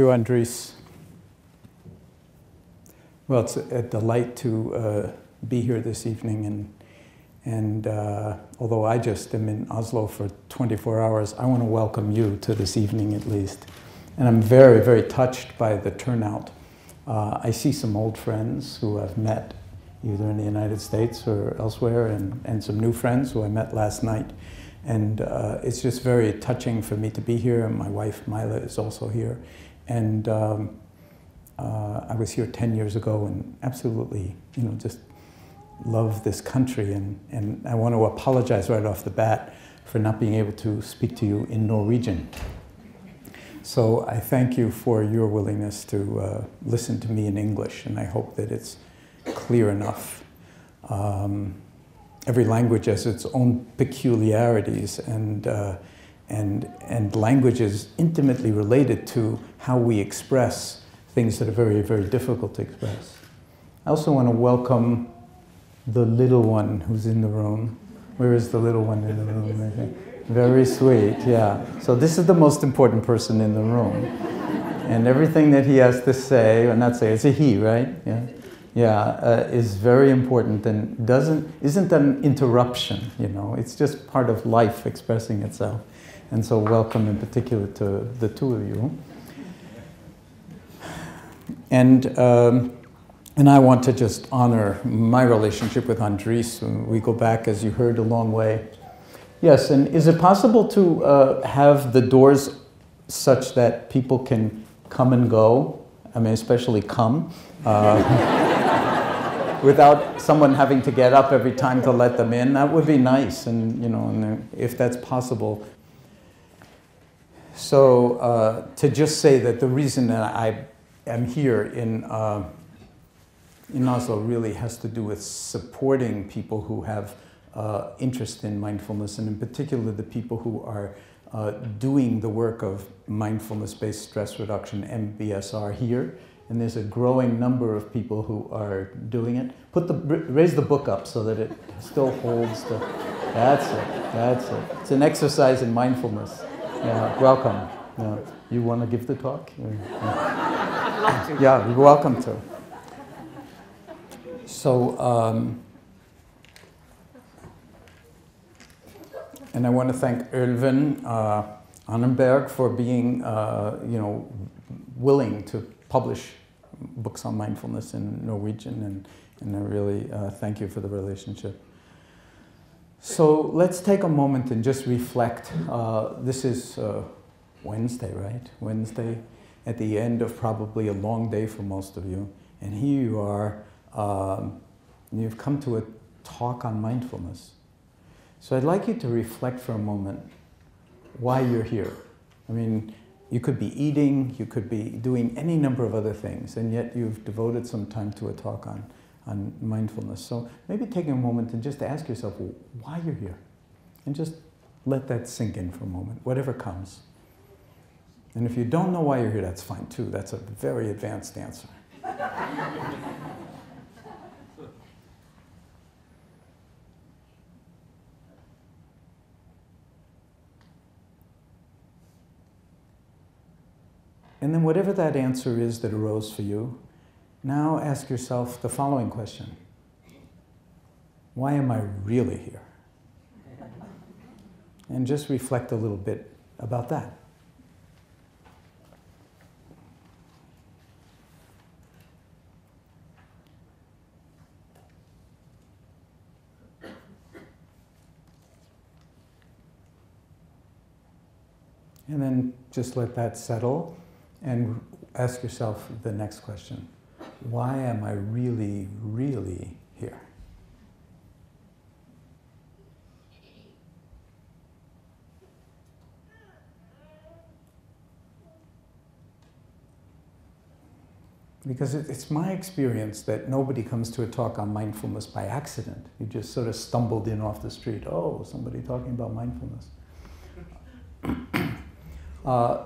Andres. Well, it's a delight to uh, be here this evening, and and uh, although I just am in Oslo for 24 hours, I want to welcome you to this evening at least. And I'm very, very touched by the turnout. Uh, I see some old friends who I've met either in the United States or elsewhere, and, and some new friends who I met last night. And uh, it's just very touching for me to be here. And my wife, Myla, is also here. And um, uh, I was here 10 years ago and absolutely, you know, just love this country. And, and I want to apologize right off the bat for not being able to speak to you in Norwegian. So I thank you for your willingness to uh, listen to me in English, and I hope that it's clear enough. Um, every language has its own peculiarities, and, uh, and, and language is intimately related to how we express things that are very, very difficult to express. I also want to welcome the little one who's in the room. Where is the little one in the room? Very sweet, yeah. So this is the most important person in the room. And everything that he has to say, or not say, it's a he, right? Yeah. Yeah, uh, is very important and doesn't, isn't an interruption, you know. It's just part of life expressing itself. And so welcome in particular to the two of you. And, um, and I want to just honor my relationship with Andres. We go back, as you heard, a long way. Yes, and is it possible to uh, have the doors such that people can come and go? I mean, especially come. Uh, without someone having to get up every time to let them in, that would be nice. And, you know, and if that's possible, so uh, to just say that the reason that I am here in, uh, in Oslo really has to do with supporting people who have uh, interest in mindfulness, and in particular the people who are uh, doing the work of mindfulness-based stress reduction, MBSR, here. And there's a growing number of people who are doing it. Put the, raise the book up so that it still holds the, that's it, that's it. It's an exercise in mindfulness. Yeah, welcome. Yeah. You want to give the talk? Yeah love to. Yeah, you're welcome to. So, um, and I want to thank Erlvin uh, Annenberg for being, uh, you know, willing to publish books on mindfulness in Norwegian, and, and I really uh, thank you for the relationship. So let's take a moment and just reflect. Uh, this is uh, Wednesday, right? Wednesday, at the end of probably a long day for most of you. And here you are, um, you've come to a talk on mindfulness. So I'd like you to reflect for a moment why you're here. I mean, you could be eating, you could be doing any number of other things, and yet you've devoted some time to a talk on, on mindfulness. So maybe take a moment and just ask yourself why you're here. And just let that sink in for a moment, whatever comes. And if you don't know why you're here, that's fine too. That's a very advanced answer. and then, whatever that answer is that arose for you, now ask yourself the following question Why am I really here? And just reflect a little bit about that. And then just let that settle. and ask yourself the next question Why am I really, really here? Because it's my experience that nobody comes to a talk on mindfulness by accident. You just sort of stumbled in off the street. Oh, somebody talking about mindfulness. Uh,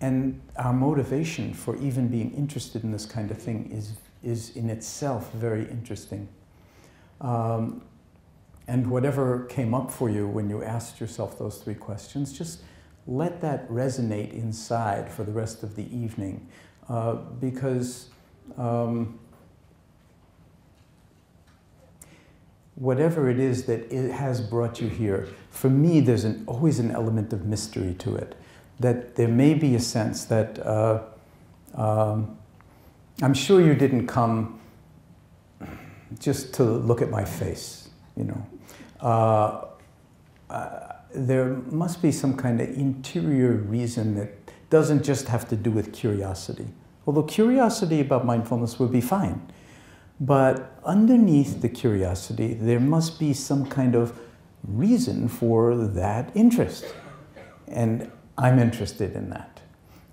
and our motivation for even being interested in this kind of thing is, is in itself very interesting. Um, and whatever came up for you when you asked yourself those three questions, just let that resonate inside for the rest of the evening. Uh, because um, whatever it is that it has brought you here, for me, there's an, always an element of mystery to it. That there may be a sense that uh, um, I'm sure you didn't come just to look at my face, you know. Uh, uh, there must be some kind of interior reason that doesn't just have to do with curiosity. Although curiosity about mindfulness would be fine. But underneath the curiosity, there must be some kind of reason for that interest. And I'm interested in that.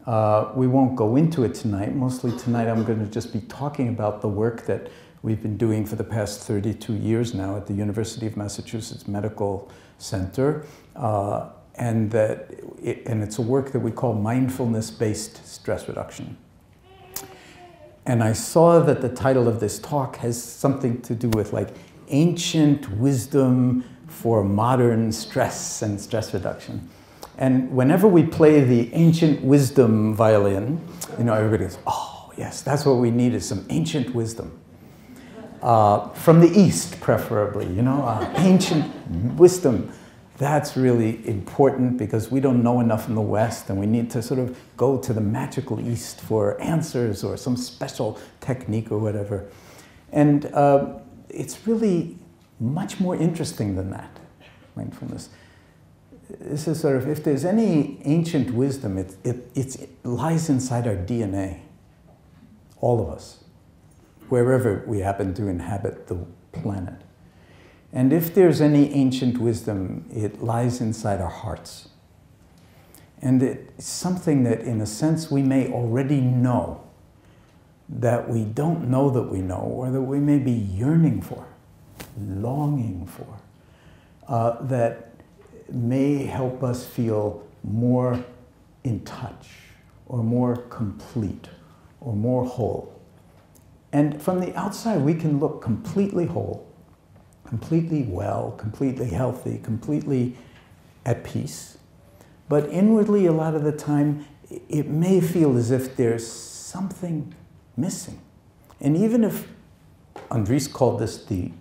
Uh, we won't go into it tonight. Mostly tonight, I'm going to just be talking about the work that we've been doing for the past 32 years now at the University of Massachusetts Medical Center. Uh, and that it, and it's a work that we call mindfulness-based stress reduction. And I saw that the title of this talk has something to do with like ancient wisdom for modern stress and stress reduction. And whenever we play the ancient wisdom violin, you know, everybody goes, oh, yes, that's what we need is some ancient wisdom. Uh, from the East, preferably, you know, uh, ancient wisdom that's really important because we don't know enough in the West and we need to sort of go to the magical East for answers or some special technique or whatever. And uh, it's really much more interesting than that, mindfulness. This is sort of, if there's any ancient wisdom, it, it, it lies inside our DNA, all of us, wherever we happen to inhabit the planet. And if there's any ancient wisdom, it lies inside our hearts. And it's something that, in a sense, we may already know, that we don't know that we know, or that we may be yearning for, longing for, uh, that may help us feel more in touch, or more complete, or more whole. And from the outside, we can look completely whole completely well, completely healthy, completely at peace. But inwardly, a lot of the time, it may feel as if there's something missing. And even if Andres called this the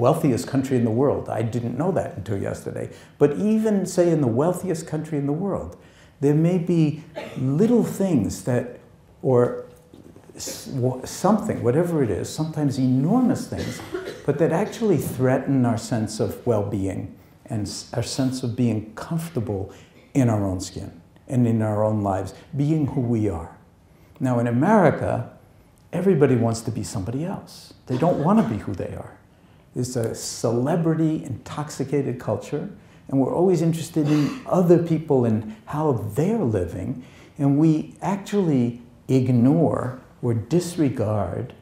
wealthiest country in the world, I didn't know that until yesterday. But even, say, in the wealthiest country in the world, there may be little things that, or something, whatever it is, sometimes enormous things, but that actually threaten our sense of well being and our sense of being comfortable in our own skin and in our own lives, being who we are. Now, in America, everybody wants to be somebody else. They don't want to be who they are. It's a celebrity intoxicated culture, and we're always interested in other people and how they're living, and we actually ignore or disregard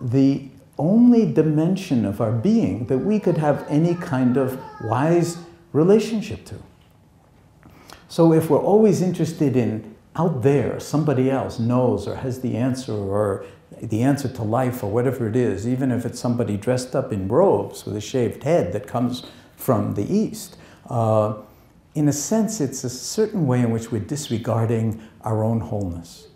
the only dimension of our being that we could have any kind of wise relationship to. So if we're always interested in out there, somebody else knows or has the answer or the answer to life or whatever it is, even if it's somebody dressed up in robes with a shaved head that comes from the East, uh, in a sense, it's a certain way in which we're disregarding our own wholeness.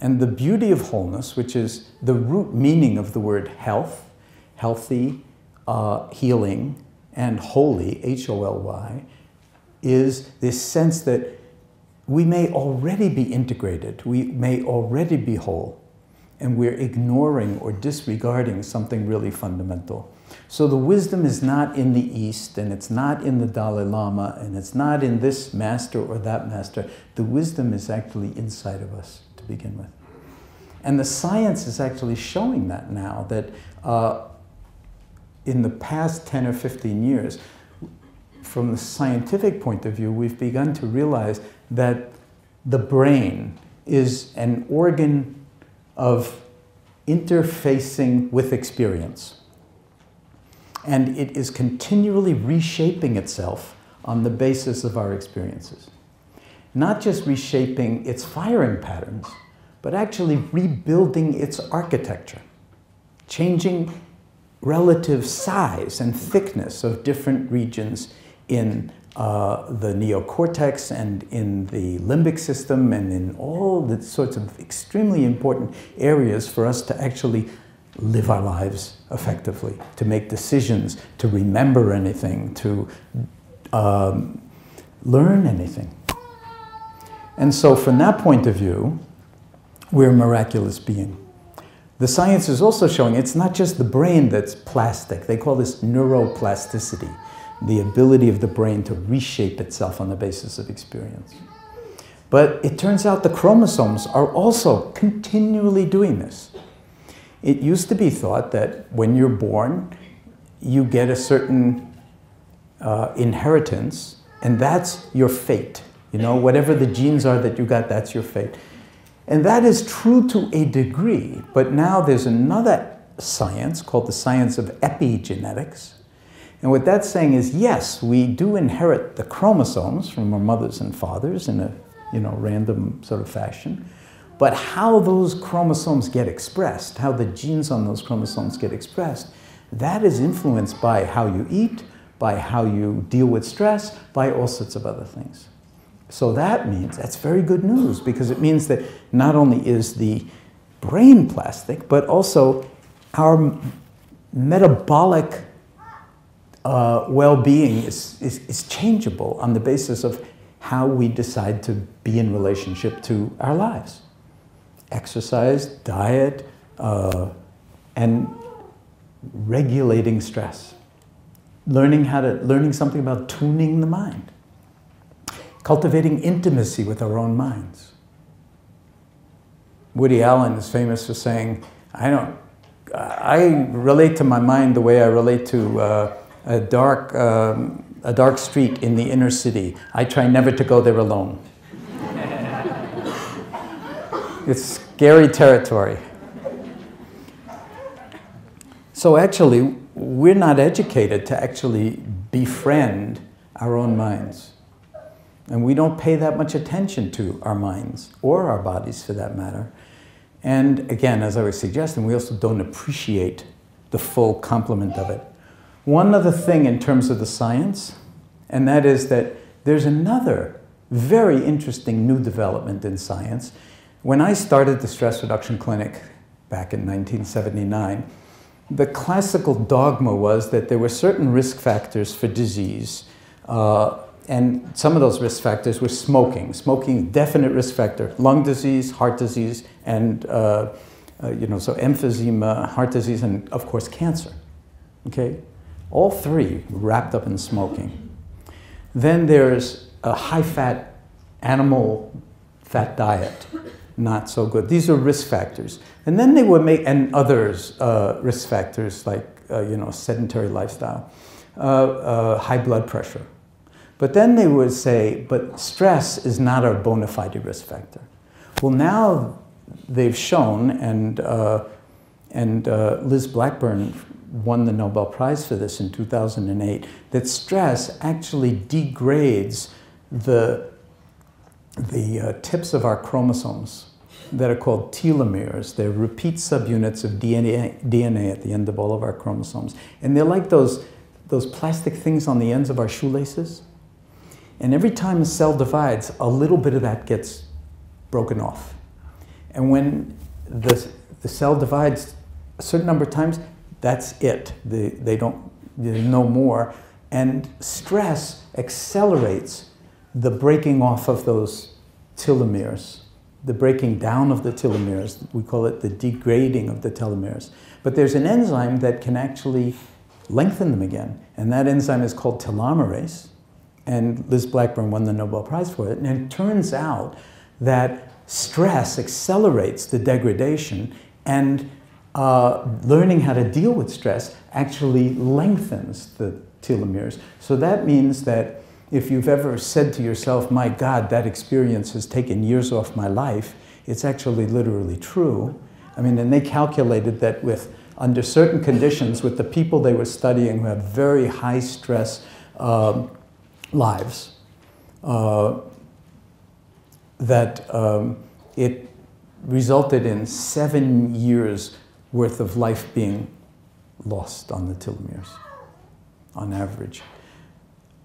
And the beauty of wholeness, which is the root meaning of the word health, healthy, uh, healing, and holy, H O L Y, is this sense that we may already be integrated, we may already be whole. And we're ignoring or disregarding something really fundamental. So the wisdom is not in the East, and it's not in the Dalai Lama, and it's not in this master or that master. The wisdom is actually inside of us to begin with. And the science is actually showing that now, that uh, in the past 10 or 15 years, from the scientific point of view, we've begun to realize that the brain is an organ of interfacing with experience. And it is continually reshaping itself on the basis of our experiences. Not just reshaping its firing patterns, but actually rebuilding its architecture, changing relative size and thickness of different regions in uh, the neocortex and in the limbic system and in all the sorts of extremely important areas for us to actually live our lives effectively, to make decisions, to remember anything, to um, learn anything. And so, from that point of view, we're a miraculous being. The science is also showing it's not just the brain that's plastic. They call this neuroplasticity, the ability of the brain to reshape itself on the basis of experience. But it turns out the chromosomes are also continually doing this. It used to be thought that when you're born, you get a certain uh, inheritance, and that's your fate. You know, whatever the genes are that you got, that's your fate. And that is true to a degree, but now there's another science called the science of epigenetics. And what that's saying is, yes, we do inherit the chromosomes from our mothers and fathers in a you know, random sort of fashion. But how those chromosomes get expressed, how the genes on those chromosomes get expressed, that is influenced by how you eat, by how you deal with stress, by all sorts of other things. So that means, that's very good news because it means that not only is the brain plastic, but also our metabolic uh, well being is, is, is changeable on the basis of how we decide to be in relationship to our lives. Exercise, diet, uh, and regulating stress. Learning how to, learning something about tuning the mind cultivating intimacy with our own minds. Woody Allen is famous for saying, I don't, I relate to my mind the way I relate to uh, a dark, um, a dark street in the inner city. I try never to go there alone. it's scary territory. So actually, we're not educated to actually befriend our own minds. And we don't pay that much attention to our minds or our bodies for that matter. And again, as I was suggesting, we also don't appreciate the full complement of it. One other thing in terms of the science, and that is that there's another very interesting new development in science. When I started the stress reduction clinic back in 1979, the classical dogma was that there were certain risk factors for disease. Uh, and some of those risk factors were smoking. Smoking, definite risk factor. Lung disease, heart disease, and uh, uh, you know, so emphysema, heart disease, and of course cancer. Okay? All three wrapped up in smoking. Then there's a high-fat animal fat diet, not so good. These are risk factors. And then they would make, and others, uh, risk factors like, uh, you know, sedentary lifestyle, uh, uh, high blood pressure, but then they would say, but stress is not a bona fide risk factor. Well, now they've shown, and, uh, and uh, Liz Blackburn won the Nobel Prize for this in 2008, that stress actually degrades the, the uh, tips of our chromosomes that are called telomeres. They're repeat subunits of DNA, DNA at the end of all of our chromosomes. And they're like those, those plastic things on the ends of our shoelaces. And every time a cell divides, a little bit of that gets broken off. And when the, the cell divides a certain number of times, that's it. They, they don't, there's no more. And stress accelerates the breaking off of those telomeres. the breaking down of the telomeres. We call it the degrading of the telomeres. But there's an enzyme that can actually lengthen them again. And that enzyme is called telomerase. And Liz Blackburn won the Nobel Prize for it. And it turns out that stress accelerates the degradation, and uh, learning how to deal with stress actually lengthens the telomeres. So that means that if you've ever said to yourself, my God, that experience has taken years off my life, it's actually literally true. I mean, and they calculated that with under certain conditions, with the people they were studying who had very high stress um, lives, uh, that um, it resulted in seven years worth of life being lost on the telomeres, on average.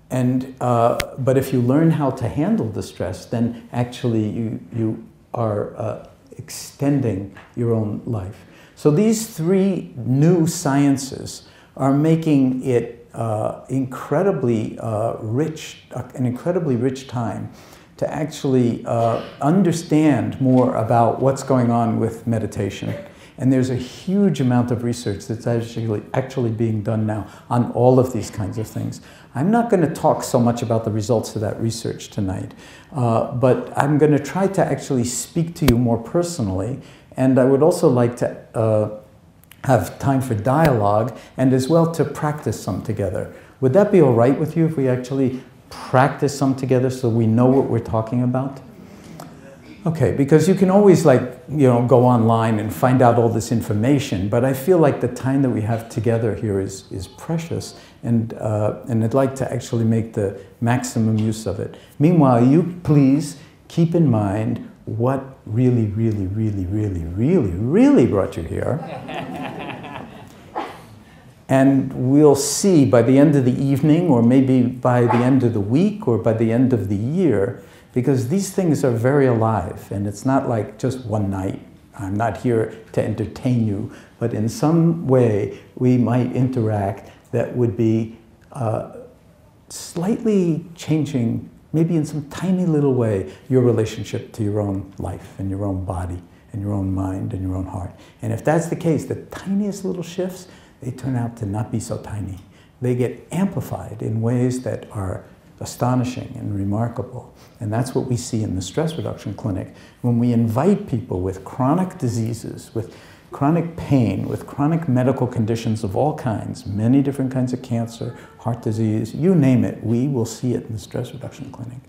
And, uh, but if you learn how to handle the stress, then actually you, you are uh, extending your own life. So these three new sciences are making it uh, incredibly uh, rich, uh, an incredibly rich time to actually uh, understand more about what's going on with meditation. And there's a huge amount of research that's actually, actually being done now on all of these kinds of things. I'm not going to talk so much about the results of that research tonight, uh, but I'm going to try to actually speak to you more personally. And I would also like to uh, have time for dialogue and as well to practice some together. Would that be all right with you if we actually practice some together so we know what we're talking about? Okay, because you can always like, you know, go online and find out all this information, but I feel like the time that we have together here is, is precious and, uh, and I'd like to actually make the maximum use of it. Meanwhile, you please keep in mind what really, really, really, really, really, really brought you here. and we'll see by the end of the evening, or maybe by the end of the week, or by the end of the year, because these things are very alive and it's not like just one night. I'm not here to entertain you, but in some way we might interact that would be uh, slightly changing, maybe in some tiny little way, your relationship to your own life and your own body and your own mind and your own heart. And if that's the case, the tiniest little shifts, they turn out to not be so tiny. They get amplified in ways that are astonishing and remarkable. And that's what we see in the stress reduction clinic. When we invite people with chronic diseases, with chronic pain, with chronic medical conditions of all kinds, many different kinds of cancer, heart disease, you name it, we will see it in the stress reduction clinic.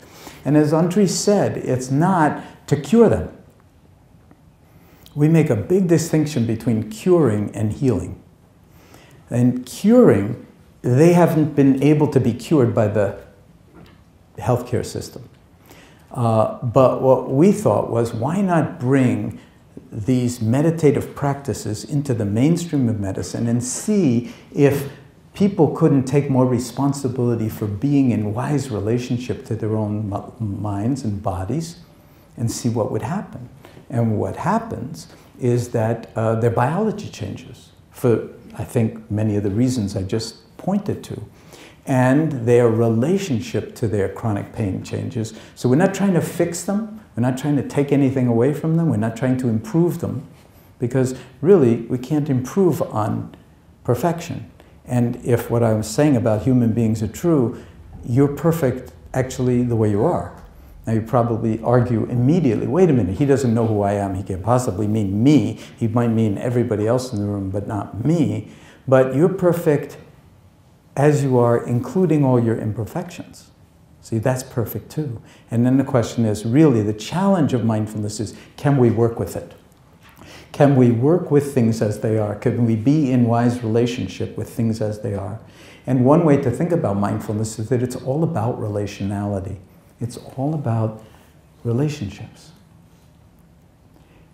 And as Andres said, it's not to cure them. We make a big distinction between curing and healing. And curing, they haven't been able to be cured by the healthcare system. Uh, but what we thought was why not bring these meditative practices into the mainstream of medicine and see if people couldn't take more responsibility for being in wise relationship to their own minds and bodies and see what would happen. And what happens is that uh, their biology changes for, I think, many of the reasons I just pointed to and their relationship to their chronic pain changes. So we're not trying to fix them, we're not trying to take anything away from them, we're not trying to improve them, because really we can't improve on perfection. And if what I'm saying about human beings are true, you're perfect actually the way you are. Now you probably argue immediately, wait a minute, he doesn't know who I am, he can't possibly mean me, he might mean everybody else in the room, but not me. But you're perfect as you are, including all your imperfections. See, that's perfect too. And then the question is really the challenge of mindfulness is can we work with it? Can we work with things as they are? Can we be in wise relationship with things as they are? And one way to think about mindfulness is that it's all about relationality. It's all about relationships.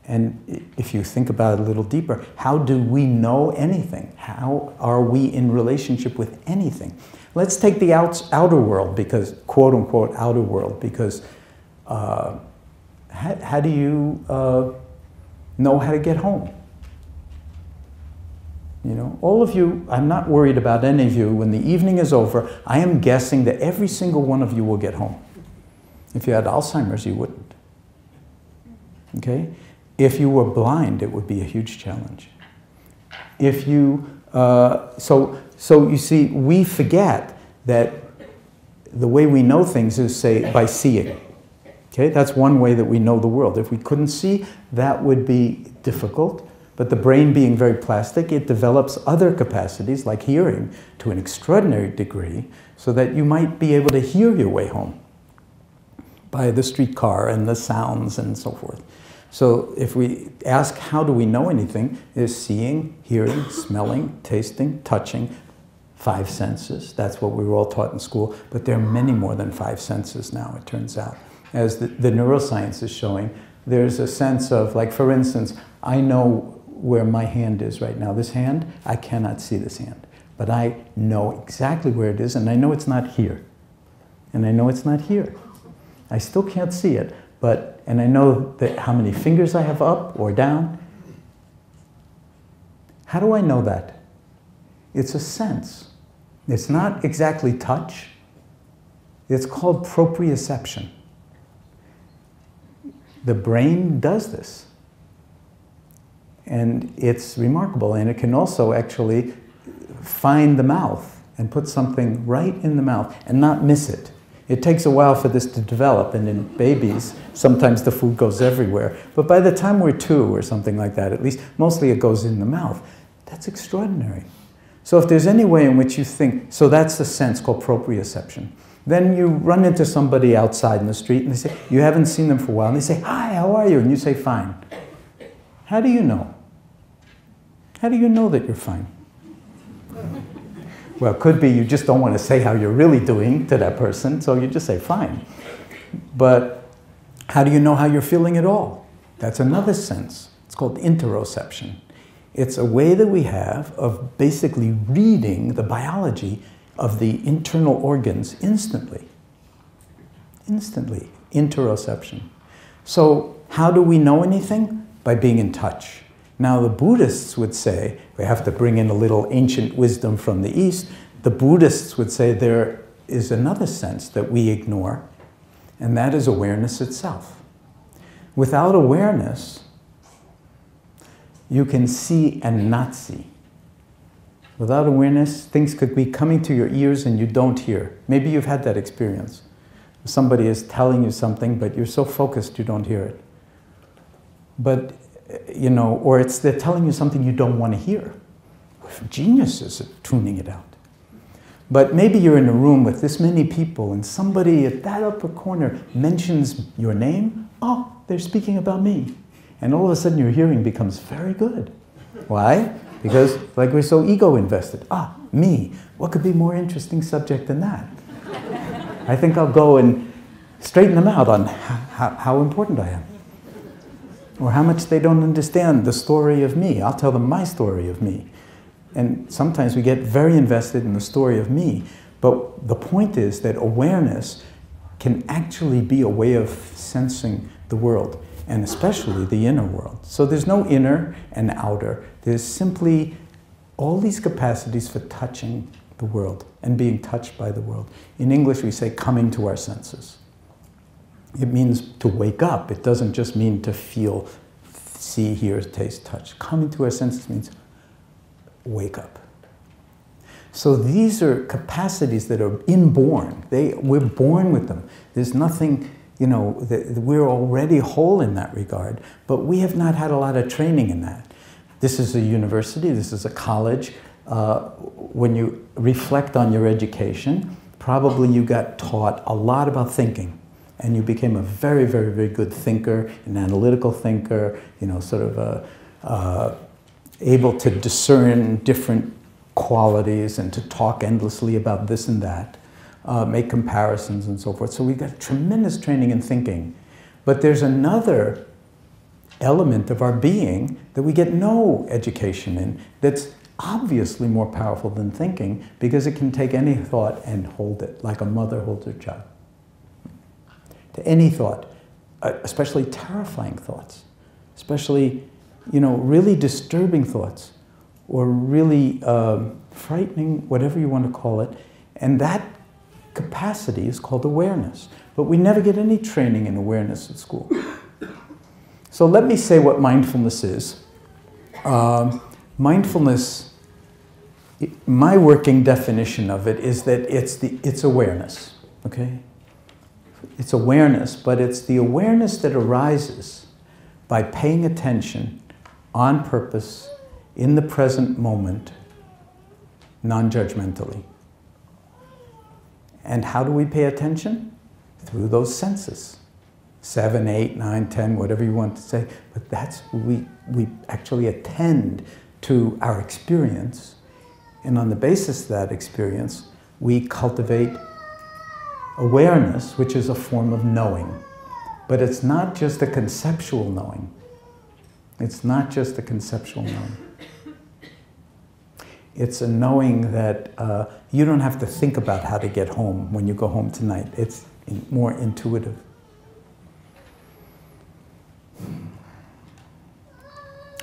And if you think about it a little deeper, how do we know anything? How are we in relationship with anything? Let's take the outs, outer world, because, quote unquote, outer world, because uh, how, how, do you uh, know how to get home? You know, all of you, I'm not worried about any of you. When the evening is over, I am guessing that every single one of you will get home. If you had Alzheimer's, you wouldn't. Okay? If you were blind, it would be a huge challenge. If you, uh, so, so you see, we forget that the way we know things is, say, by seeing. Okay, that's one way that we know the world. If we couldn't see, that would be difficult. But the brain being very plastic, it develops other capacities like hearing to an extraordinary degree so that you might be able to hear your way home by the streetcar and the sounds and so forth. So if we ask how do we know anything, is seeing, hearing, smelling, tasting, touching, five senses. That's what we were all taught in school, but there are many more than five senses now, it turns out. As the, the neuroscience is showing, there's a sense of, like for instance, I know where my hand is right now. This hand, I cannot see this hand, but I know exactly where it is, and I know it's not here. And I know it's not here. I still can't see it, but, and I know that how many fingers I have up or down. How do I know that? It's a sense. It's not exactly touch. It's called proprioception. The brain does this. And it's remarkable. And it can also actually find the mouth and put something right in the mouth and not miss it. It takes a while for this to develop, and in babies, sometimes the food goes everywhere. But by the time we're two or something like that, at least, mostly it goes in the mouth. That's extraordinary. So if there's any way in which you think, so that's the sense called proprioception. Then you run into somebody outside in the street and they say, you haven't seen them for a while, and they say, hi, how are you? And you say, fine. How do you know? How do you know that you're fine? Well, it could be you just don't want to say how you're really doing to that person, so you just say, fine. But how do you know how you're feeling at all? That's another sense. It's called interoception. It's a way that we have of basically reading the biology of the internal organs instantly. Instantly. Interoception. So, how do we know anything? By being in touch. Now, the Buddhists would say, we have to bring in a little ancient wisdom from the East. The Buddhists would say there is another sense that we ignore, and that is awareness itself. Without awareness, you can see and not see. Without awareness, things could be coming to your ears and you don't hear. Maybe you've had that experience. Somebody is telling you something, but you're so focused you don't hear it. But you know, or it's they're telling you something you don't want to hear. Geniuses are tuning it out. But maybe you're in a room with this many people and somebody at that upper corner mentions your name. Oh, they're speaking about me. And all of a sudden your hearing becomes very good. Why? Because like we're so ego invested. Ah, me. What could be more interesting subject than that? I think I'll go and straighten them out on how, how important I am or how much they don't understand the story of me. I'll tell them my story of me. And sometimes we get very invested in the story of me. But the point is that awareness can actually be a way of sensing the world, and especially the inner world. So there's no inner and outer. There's simply all these capacities for touching the world and being touched by the world. In English, we say coming to our senses it means to wake up. It doesn't just mean to feel, see, hear, taste, touch. Coming to our senses means wake up. So these are capacities that are inborn. They, we're born with them. There's nothing, you know, that we're already whole in that regard, but we have not had a lot of training in that. This is a university, this is a college. Uh, when you reflect on your education, probably you got taught a lot about thinking and you became a very, very, very good thinker, an analytical thinker, you know, sort of a, uh, able to discern different qualities and to talk endlessly about this and that, uh, make comparisons and so forth. So we got tremendous training in thinking. But there's another element of our being that we get no education in that's obviously more powerful than thinking because it can take any thought and hold it like a mother holds her child to any thought, uh, especially terrifying thoughts, especially, you know, really disturbing thoughts or really uh, frightening, whatever you want to call it. And that capacity is called awareness. But we never get any training in awareness at school. So let me say what mindfulness is. Um, mindfulness, my working definition of it is that it's, the, it's awareness, okay? It's awareness, but it's the awareness that arises by paying attention on purpose in the present moment, non judgmentally. And how do we pay attention? Through those senses. Seven, eight, nine, ten, whatever you want to say. But that's, we, we actually attend to our experience. And on the basis of that experience, we cultivate awareness, which is a form of knowing. But it's not just a conceptual knowing. It's not just a conceptual knowing. It's a knowing that uh, you don't have to think about how to get home when you go home tonight. It's more intuitive.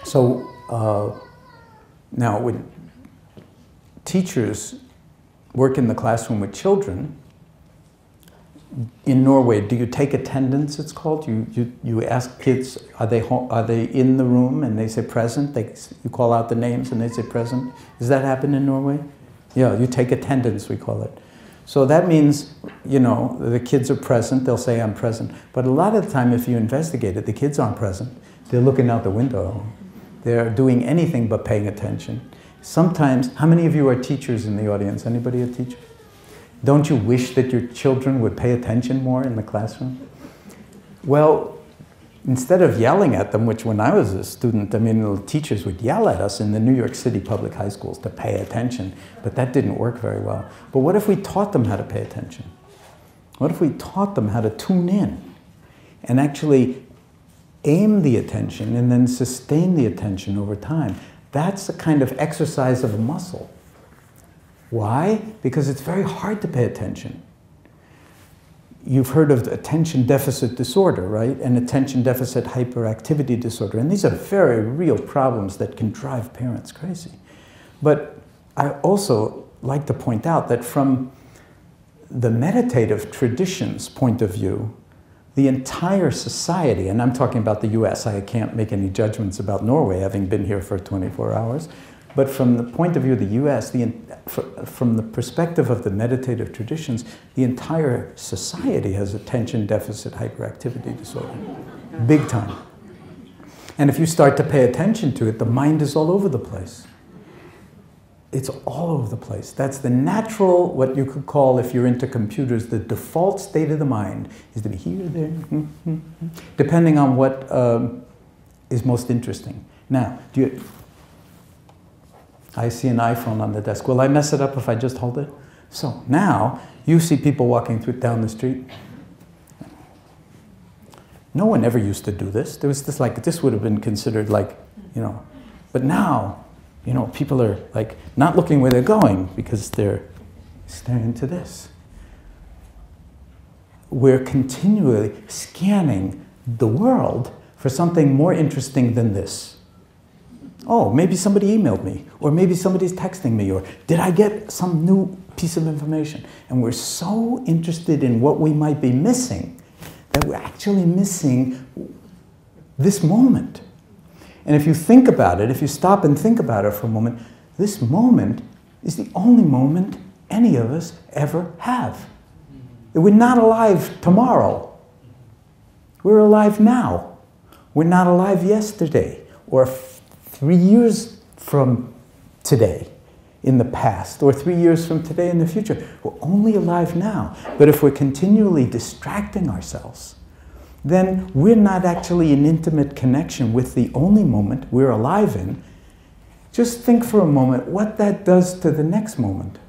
So uh, now, when teachers work in the classroom with children, in Norway, do you take attendance? It's called. You you, you ask kids, are they home, are they in the room, and they say present. They you call out the names, and they say present. Does that happen in Norway? Yeah, you take attendance. We call it. So that means, you know, the kids are present. They'll say, "I'm present." But a lot of the time, if you investigate it, the kids aren't present. They're looking out the window. They're doing anything but paying attention. Sometimes, how many of you are teachers in the audience? Anybody a teacher? Don't you wish that your children would pay attention more in the classroom? Well, instead of yelling at them, which when I was a student, I mean, the teachers would yell at us in the New York City public high schools to pay attention, but that didn't work very well. But what if we taught them how to pay attention? What if we taught them how to tune in and actually aim the attention and then sustain the attention over time? That's a kind of exercise of a muscle. Why? Because it's very hard to pay attention. You've heard of attention deficit disorder, right? And attention deficit hyperactivity disorder. And these are very real problems that can drive parents crazy. But I also like to point out that from the meditative tradition's point of view, the entire society, and I'm talking about the US, I can't make any judgments about Norway having been here for 24 hours, but from the point of view of the US, the, from the perspective of the meditative traditions, the entire society has attention deficit hyperactivity disorder. Big time. And if you start to pay attention to it, the mind is all over the place. It's all over the place. That's the natural, what you could call, if you're into computers, the default state of the mind is to be here, there, hmm, hmm, hmm, depending on what um, is most interesting. Now, do you, I see an iPhone on the desk. Will I mess it up if I just hold it? So now you see people walking through, down the street. No one ever used to do this. There was this like this would have been considered like, you know, but now, you know, people are like not looking where they're going because they're staring to this. We're continually scanning the world for something more interesting than this oh, maybe somebody emailed me, or maybe somebody's texting me, or did I get some new piece of information? And we're so interested in what we might be missing that we're actually missing this moment. And if you think about it, if you stop and think about it for a moment, this moment is the only moment any of us ever have. We're not alive tomorrow. We're alive now. We're not alive yesterday or three years from today in the past or three years from today in the future. We're only alive now. But if we're continually distracting ourselves, then we're not actually in intimate connection with the only moment we're alive in. Just think for a moment what that does to the next moment.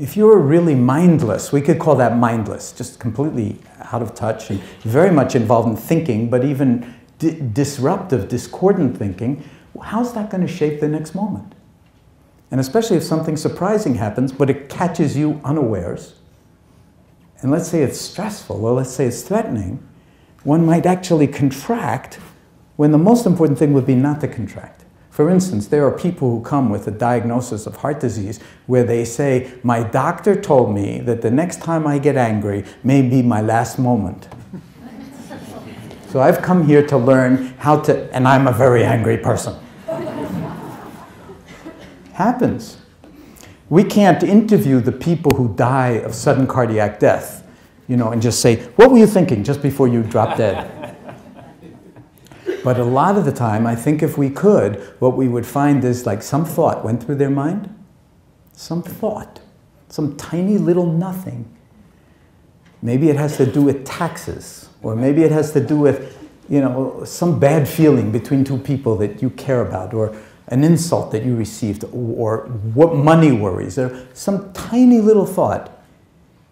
If you're really mindless, we could call that mindless, just completely out of touch and very much involved in thinking, but even di disruptive, discordant thinking, how's that going to shape the next moment? And especially if something surprising happens, but it catches you unawares, and let's say it's stressful, or let's say it's threatening, one might actually contract when the most important thing would be not to contract. For instance, there are people who come with a diagnosis of heart disease where they say, My doctor told me that the next time I get angry may be my last moment. So I've come here to learn how to, and I'm a very angry person. Happens. We can't interview the people who die of sudden cardiac death, you know, and just say, what were you thinking just before you dropped dead? but a lot of the time, I think if we could, what we would find is like some thought went through their mind, some thought, some tiny little nothing. Maybe it has to do with taxes, or maybe it has to do with, you know, some bad feeling between two people that you care about, or an insult that you received, or what money worries, or some tiny little thought,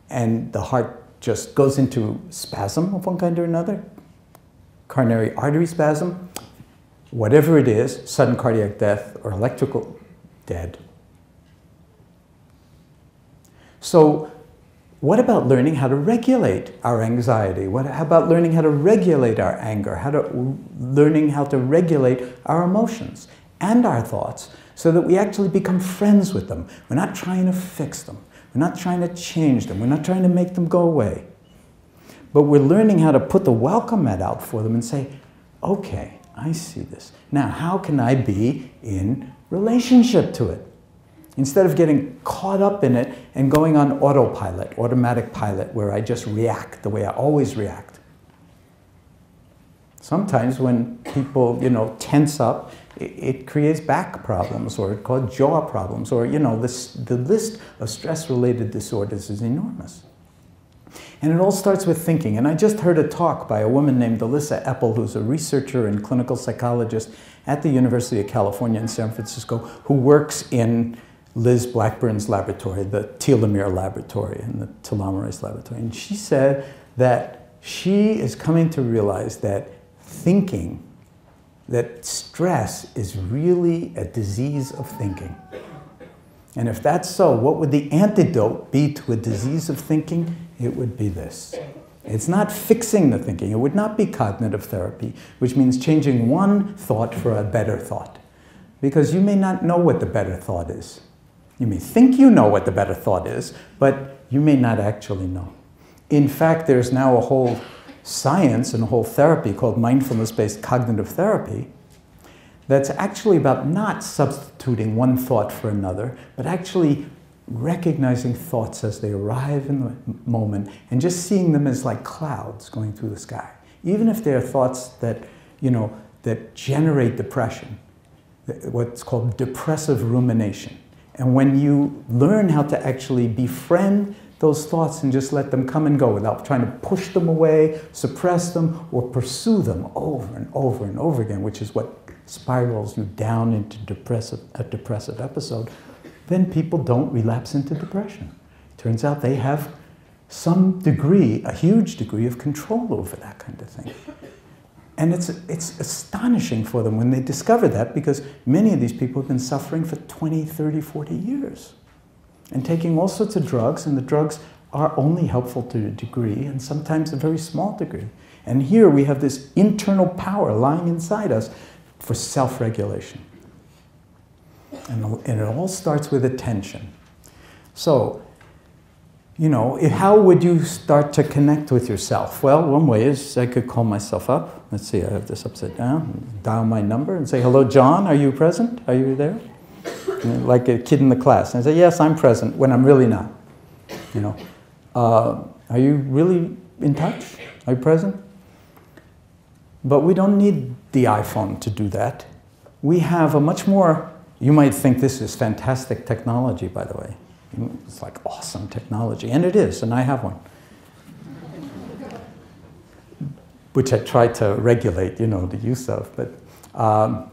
and the heart just goes into spasm of one kind or another, coronary artery spasm, whatever it is, sudden cardiac death or electrical dead. So, what about learning how to regulate our anxiety? What, how about learning how to regulate our anger? How to, learning how to regulate our emotions? and our thoughts so that we actually become friends with them. We're not trying to fix them. We're not trying to change them. We're not trying to make them go away. But we're learning how to put the welcome mat out for them and say, okay, I see this. Now, how can I be in relationship to it? Instead of getting caught up in it and going on autopilot, automatic pilot, where I just react the way I always react. Sometimes when people, you know, tense up it creates back problems or it causes jaw problems or, you know, this, the list of stress-related disorders is enormous. And it all starts with thinking. And I just heard a talk by a woman named Elissa Epel, who's a researcher and clinical psychologist at the University of California in San Francisco, who works in Liz Blackburn's laboratory, the telomere laboratory and the telomerase laboratory. And she said that she is coming to realize that thinking that stress is really a disease of thinking. And if that's so, what would the antidote be to a disease of thinking? It would be this. It's not fixing the thinking. It would not be cognitive therapy, which means changing one thought for a better thought. Because you may not know what the better thought is. You may think you know what the better thought is, but you may not actually know. In fact, there's now a whole science and a whole therapy called mindfulness-based cognitive therapy that's actually about not substituting one thought for another, but actually recognizing thoughts as they arrive in the moment and just seeing them as like clouds going through the sky. Even if they're thoughts that, you know, that generate depression, what's called depressive rumination. And when you learn how to actually befriend those thoughts and just let them come and go without trying to push them away, suppress them, or pursue them over and over and over again, which is what spirals you down into depressive, a depressive episode, then people don't relapse into depression. Turns out they have some degree, a huge degree of control over that kind of thing. And it's, it's astonishing for them when they discover that because many of these people have been suffering for 20, 30, 40 years and taking all sorts of drugs, and the drugs are only helpful to a degree, and sometimes a very small degree. And here we have this internal power lying inside us for self-regulation. And, and, it all starts with attention. So, you know, how would you start to connect with yourself? Well, one way is I could call myself up. Let's see, I have this upside down. Dial my number and say, hello, Jon, are you present? Are you there? like a kid in the class. And I say, yes, I'm present, when I'm really not. You know, uh, are you really in touch? Are you present? But we don't need the iPhone to do that. We have a much more, you might think this is fantastic technology, by the way. It's like awesome technology, and it is, and I have one. Which I try to regulate, you know, the use of. But um,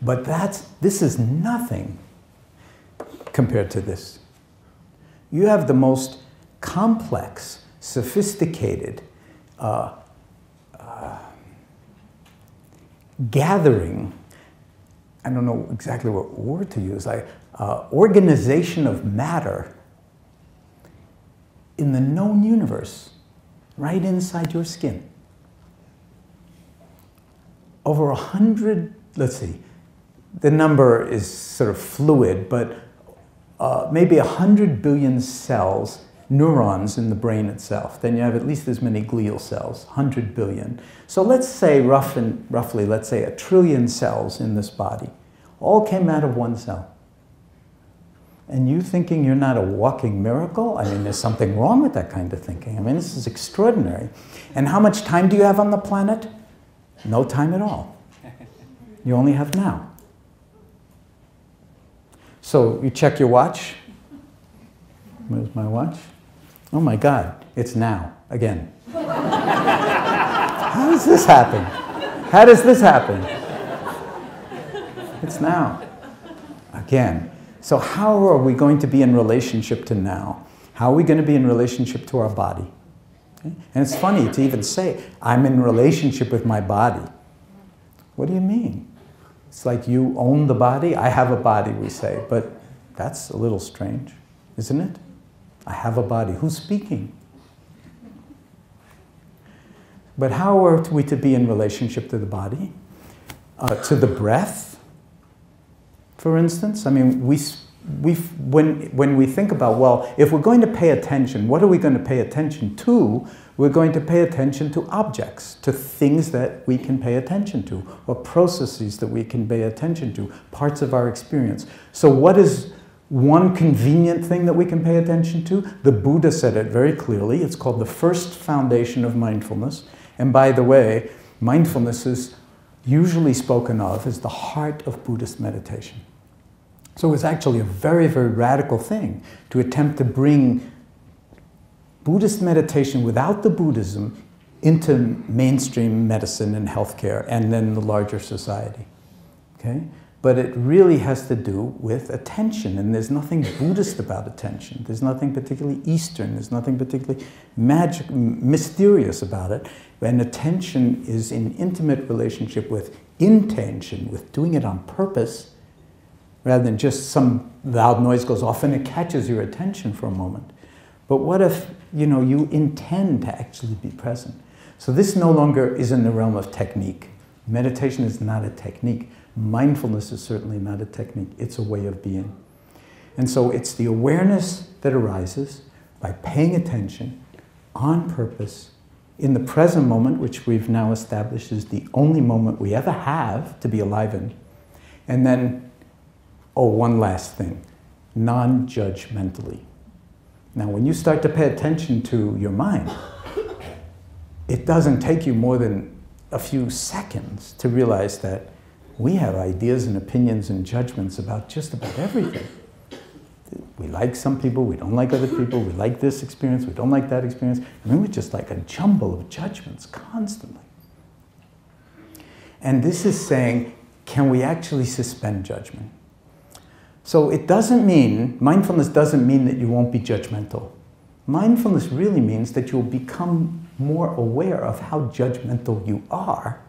but that's, this is nothing compared to this. You have the most complex, sophisticated uh, uh, gathering, I don't know exactly what word to use, like uh, organization of matter in the known universe, right inside your skin. Over a hundred, let's see, the number is sort of fluid, but uh, maybe 100 billion cells neurons in the brain itself, then you have at least as many glial cells, 100 billion. So let's say, rough and, roughly, let's say a trillion cells in this body, all came out of one cell. And you thinking you're not a walking miracle? I mean, there's something wrong with that kind of thinking. I mean, this is extraordinary. And how much time do you have on the planet? No time at all. You only have now. So you check your watch. Where's my watch? Oh my God, it's now again. How does this happen? How does this happen? It's now again. So, how are we going to be in relationship to now? How are we going to be in relationship to our body? And it's funny to even say, I'm in relationship with my body. What do you mean? It's like you own the body. I have a body, we say, but that's a little strange, isn't it? I have a body. Who's speaking? But how are we to be in relationship to the body? Uh, to the breath, for instance? I mean, we, we, when, when we think about, well, if we're going to pay attention, what are we going to pay attention to? We're going to pay attention to objects, to things that we can pay attention to, or processes that we can pay attention to, parts of our experience. So, what is one convenient thing that we can pay attention to? The Buddha said it very clearly. It's called the first foundation of mindfulness. And by the way, mindfulness is usually spoken of as the heart of Buddhist meditation. So it's actually a very, very radical thing to attempt to bring Buddhist meditation without the Buddhism into mainstream medicine and healthcare and then the larger society. Okay? But it really has to do with attention, and there's nothing Buddhist about attention. There's nothing particularly Eastern, there's nothing particularly magic, mysterious about it. And attention is in intimate relationship with intention, with doing it on purpose, rather than just some loud noise goes off and it catches your attention for a moment. But what if you know you intend to actually be present? So this no longer is in the realm of technique. Meditation is not a technique. Mindfulness is certainly not a technique. It's a way of being. And so it's the awareness that arises by paying attention on purpose in the present moment, which we've now established is the only moment we ever have to be alive in. And then, oh, one last thing non judgmentally. Now, when you start to pay attention to your mind, it doesn't take you more than a few seconds to realize that we have ideas and opinions and judgments about just about everything. We like some people, we don't like other people, we like this experience, we don't like that experience. I mean, we're just like a jumble of judgments constantly. And this is saying, can we actually suspend judgment? So it doesn't mean, mindfulness doesn't mean that you won't be judgmental. Mindfulness really means that you'll become more aware of how judgmental you are.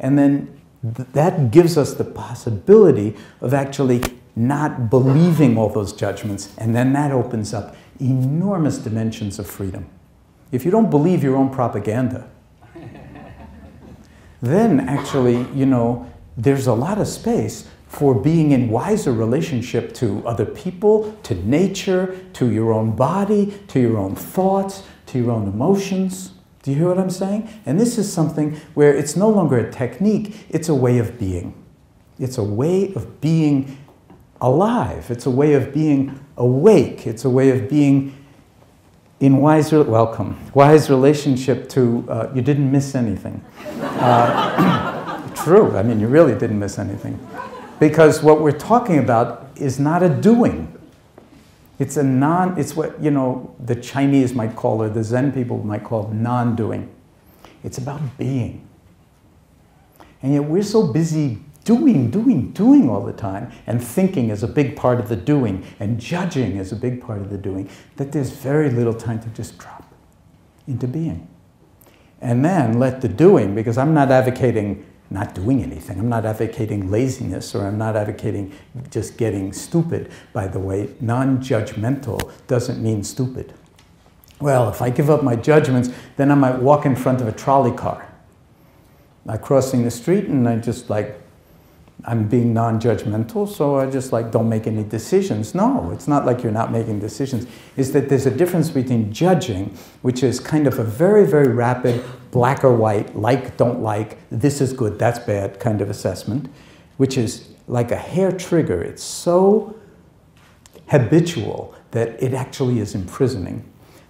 And then th- that gives us the possibility of actually not believing all those judgments, and then that opens up enormous dimensions of freedom. If you don't believe your own propaganda, then actually, you know, there's a lot of space for being in wiser relationship to other people, to nature, to your own body, to your own thoughts, to your own emotions. Do you hear what I'm saying? And this is something where it's no longer a technique, it's a way of being. It's a way of being alive. It's a way of being awake. It's a way of being in wise, welcome, wise relationship to, uh, you didn't miss anything. Uh, true, I mean, you really didn't miss anything. Because what we're talking about is not a doing. It's a non, it's what, you know, the Chinese might call it, the Zen people might call non doing. It's about being. And yet we're so busy doing, doing, doing all the time, and thinking is a big part of the doing, and judging is a big part of the doing, that there's very little time to just drop into being. And then let the doing, because I'm not advocating not doing anything. I'm not advocating laziness or I'm not advocating just getting stupid. By the way, non judgmental doesn't mean stupid. Well, if I give up my judgments, then I might walk in front of a trolley car. I'm crossing the street and I just like I'm being non-judgmental, so I just like don't make any decisions. No, it's not like you're not making decisions. It's that there's a difference between judging, which is kind of a very, very rapid black or white, like, don't like, this is good, that's bad kind of assessment, which is like a hair trigger. It's so habitual that it actually is imprisoning.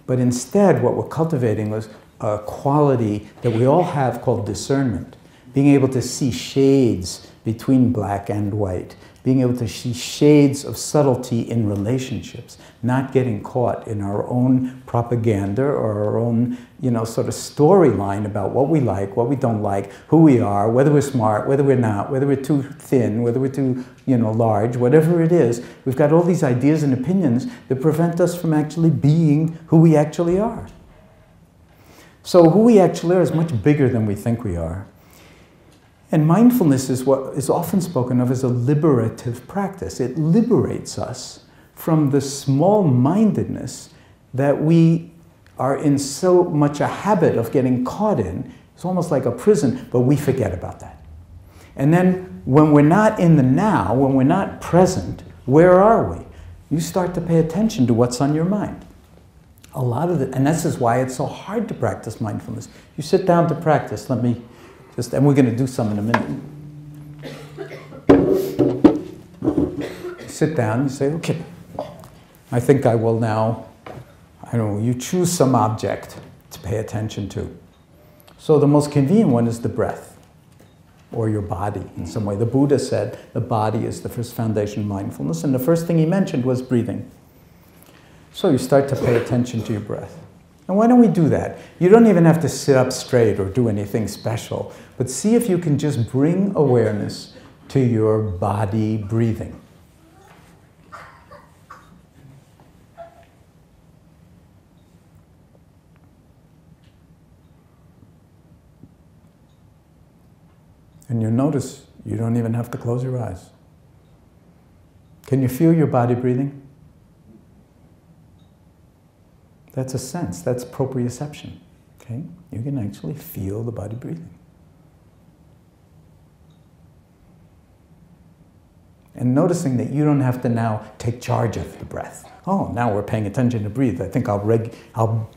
But instead, what we're cultivating was a quality that we all have called discernment, being able to see shades between black and white, being able to see shades of subtlety in relationships, not getting caught in our own propaganda or our own, you know, sort of storyline about what we like, what we don't like, who we are, whether we're smart, whether we're not, whether we're too thin, whether we're too, you know, large, whatever it is. We've got all these ideas and opinions that prevent us from actually being who we actually are. So who we actually are is much bigger than we think we are. And mindfulness is what is often spoken of as a liberative practice. It liberates us from the small mindedness that we are in so much a habit of getting caught in. It's almost like a prison, but we forget about that. And then when we're not in the now, when we're not present, where are we? You start to pay attention to what's on your mind. A lot of it, and this is why it's so hard to practice mindfulness. You sit down to practice, let me just, and we're going to do some in a minute. Sit down, you say, okay, I think I will now, I don't know, you choose some object to pay attention to. So the most convenient one is the breath or your body in some way. The Buddha said the body is the first foundation of mindfulness, and the first thing he mentioned was breathing. So you start to pay attention to your breath. And why don't we do that? You don't even have to sit up straight or do anything special, but see if you can just bring awareness to your body breathing. And you'll notice you don't even have to close your eyes. Can you feel your body breathing? That's a sense, that's proprioception. Okay? You can actually feel the body breathing. And noticing that you don't have to now take charge of the breath. Oh, now we're paying attention to breathe. I think I'll reg I'll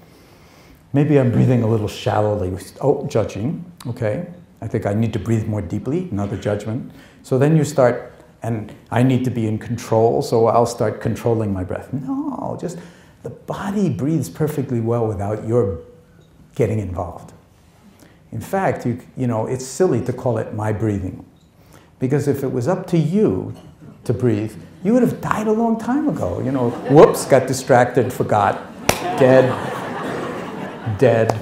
maybe I'm breathing a little shallowly. Oh, judging. Okay. I think I need to breathe more deeply, another judgment. So then you start and I need to be in control, so I'll start controlling my breath. No, just the body breathes perfectly well without your getting involved. In fact, you, you know, it's silly to call it my breathing. Because if it was up to you to breathe, you would have died a long time ago. You know, whoops, got distracted, forgot, dead, dead.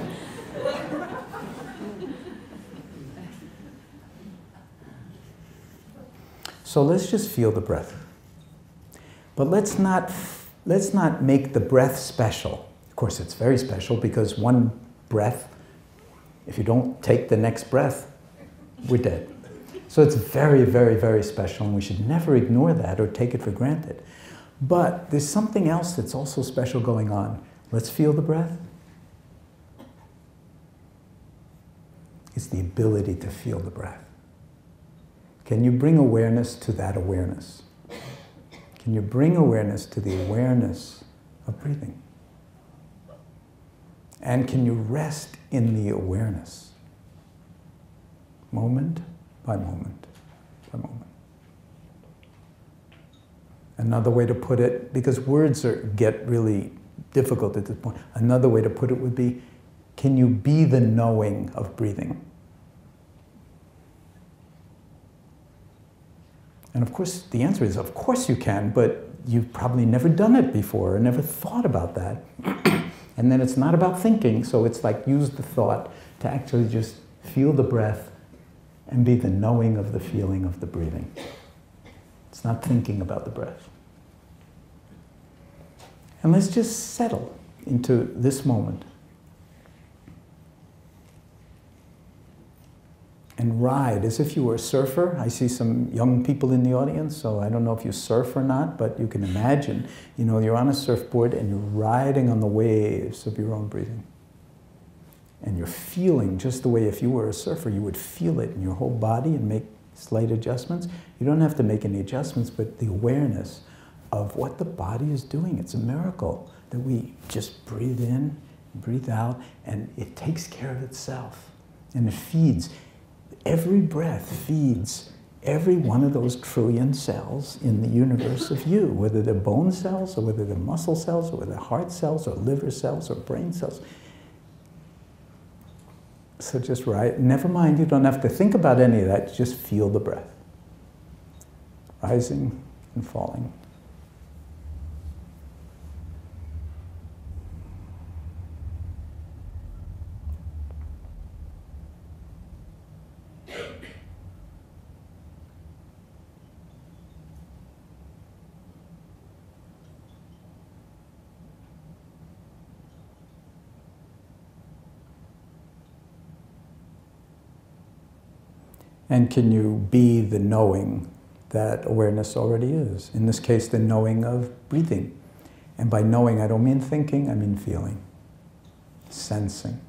So let's just feel the breath. But let's not let's not make the breath special. Of course, it's very special because one breath, if you don't take the next breath, we're dead. So it's very, very, very special, and we should never ignore that or take it for granted. But there's something else that's also special going on. Let's feel the breath. It's the ability to feel the breath. Can you bring awareness to that awareness? Can you bring awareness to the awareness of breathing? And can you rest in the awareness? Moment by moment by moment. Another way to put it, because words are, get really difficult at this point, another way to put it would be can you be the knowing of breathing? And of course, the answer is, of course you can, but you've probably never done it before or never thought about that. and then it's not about thinking, so it's like use the thought to actually just feel the breath and be the knowing of the feeling of the breathing. It's not thinking about the breath. And let's just settle into this moment. And ride as if you were a surfer. I see some young people in the audience, so I don't know if you surf or not, but you can imagine, you know, you're on a surfboard and you're riding on the waves of your own breathing. And you're feeling just the way if you were a surfer, you would feel it in your whole body and make slight adjustments. You don't have to make any adjustments, but the awareness of what the body is doing. It's a miracle that we just breathe in, breathe out, and it takes care of itself. And it feeds. Every breath feeds every one of those trillion cells in the universe of you, whether they're bone cells or whether they're muscle cells or whether they're heart cells or liver cells or brain cells. So just right, never mind, you don't have to think about any of that, just feel the breath. Rising and falling. And can you be the knowing that awareness already is? In this case, the knowing of breathing. And by knowing, I don't mean thinking, I mean feeling, sensing.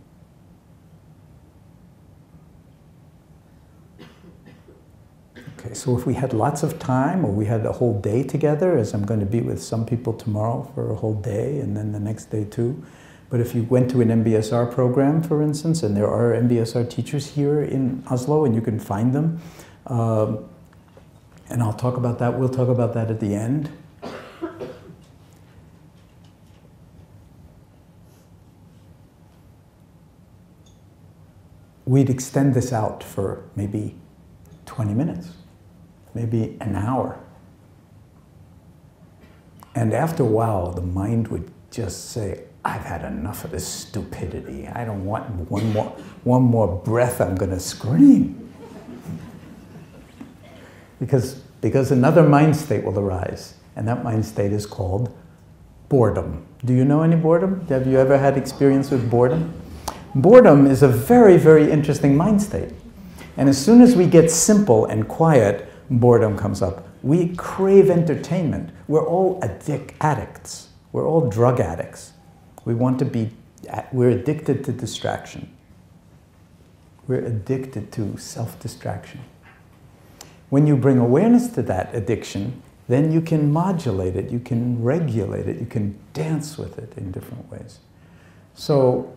Okay, so if we had lots of time or we had a whole day together, as I'm going to be with some people tomorrow for a whole day and then the next day too, but if you went to an MBSR program, for instance, and there are MBSR teachers here in Oslo, and you can find them, um, and I'll talk about that, we'll talk about that at the end. We'd extend this out for maybe 20 minutes, maybe an hour. And after a while, the mind would just say, I've had enough of this stupidity. I don't want one more, one more breath, I'm going to scream. Because, because another mind state will arise, and that mind state is called boredom. Do you know any boredom? Have you ever had experience with boredom? Boredom is a very, very interesting mind state. And as soon as we get simple and quiet, boredom comes up. We crave entertainment. We're all addic- addicts. We're all drug addicts. We want to be, we're addicted to distraction. We're addicted to self distraction. When you bring awareness to that addiction, then you can modulate it, you can regulate it, you can dance with it in different ways. So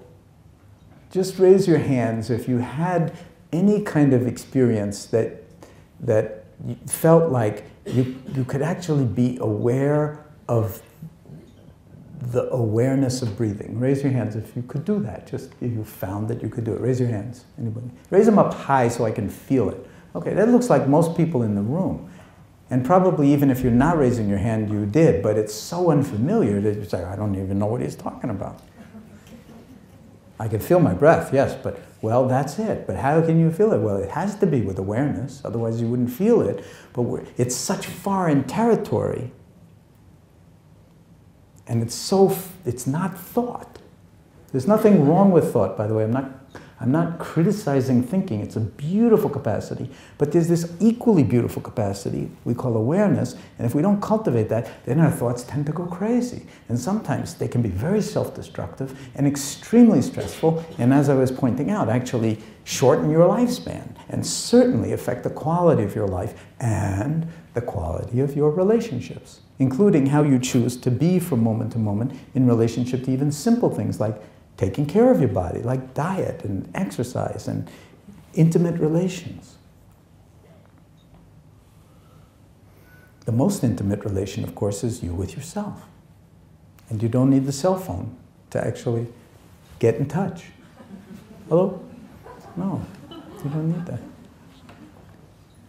just raise your hands if you had any kind of experience that, that felt like you, you could actually be aware of the awareness of breathing. Raise your hands if you could do that. Just if you found that you could do it. Raise your hands. Anybody? Raise them up high so I can feel it. Okay, that looks like most people in the room. And probably even if you're not raising your hand, you did, but it's so unfamiliar that you say, I don't even know what he's talking about. I can feel my breath, yes, but well, that's it. But how can you feel it? Well, it has to be with awareness, otherwise you wouldn't feel it. But it's such foreign territory and it's so, it's not thought. There's nothing wrong with thought, by the way. I'm not, I'm not criticizing thinking. It's a beautiful capacity. But there's this equally beautiful capacity we call awareness. And if we don't cultivate that, then our thoughts tend to go crazy. And sometimes they can be very self destructive and extremely stressful. And as I was pointing out, actually shorten your lifespan and certainly affect the quality of your life and the quality of your relationships including how you choose to be from moment to moment in relationship to even simple things like taking care of your body, like diet and exercise and intimate relations. The most intimate relation, of course, is you with yourself. And you don't need the cell phone to actually get in touch. Hello? No, you don't need that.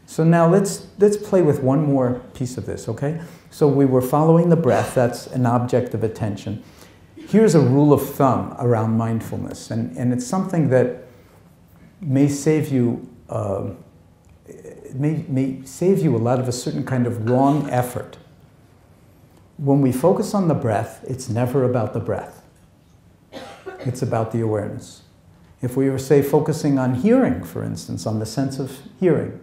So now let's, let's play with one more piece of this, okay? So we were following the breath, that's an object of attention. Here's a rule of thumb around mindfulness, and, and it's something that may save you, uh, may, may save you a lot of a certain kind of wrong effort. When we focus on the breath, it's never about the breath. It's about the awareness. If we were, say, focusing on hearing, for instance, on the sense of hearing,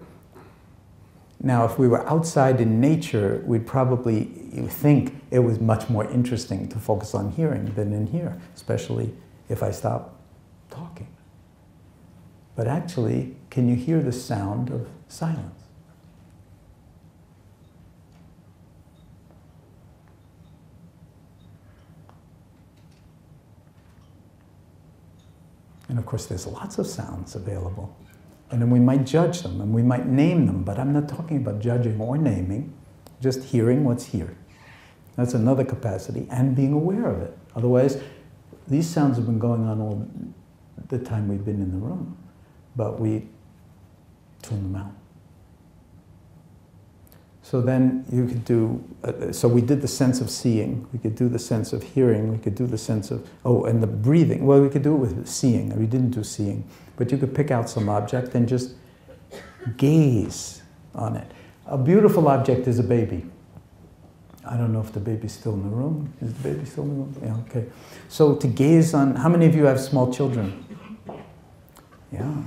now, if we were outside in nature, we'd probably think it was much more interesting to focus on hearing than in here, especially if I stop talking. But actually, can you hear the sound of silence? And of course, there's lots of sounds available. And then we might judge them and we might name them, but I'm not talking about judging or naming, just hearing what's here. That's another capacity and being aware of it. Otherwise, these sounds have been going on all the time we've been in the room, but we tune them out. So then you could do, uh, so we did the sense of seeing, we could do the sense of hearing, we could do the sense of, oh, and the breathing. Well, we could do it with seeing, we didn't do seeing, but you could pick out some object and just gaze on it. A beautiful object is a baby. I don't know if the baby's still in the room. Is the baby still in the room? Yeah, okay. So to gaze on, how many of you have small children? Yeah.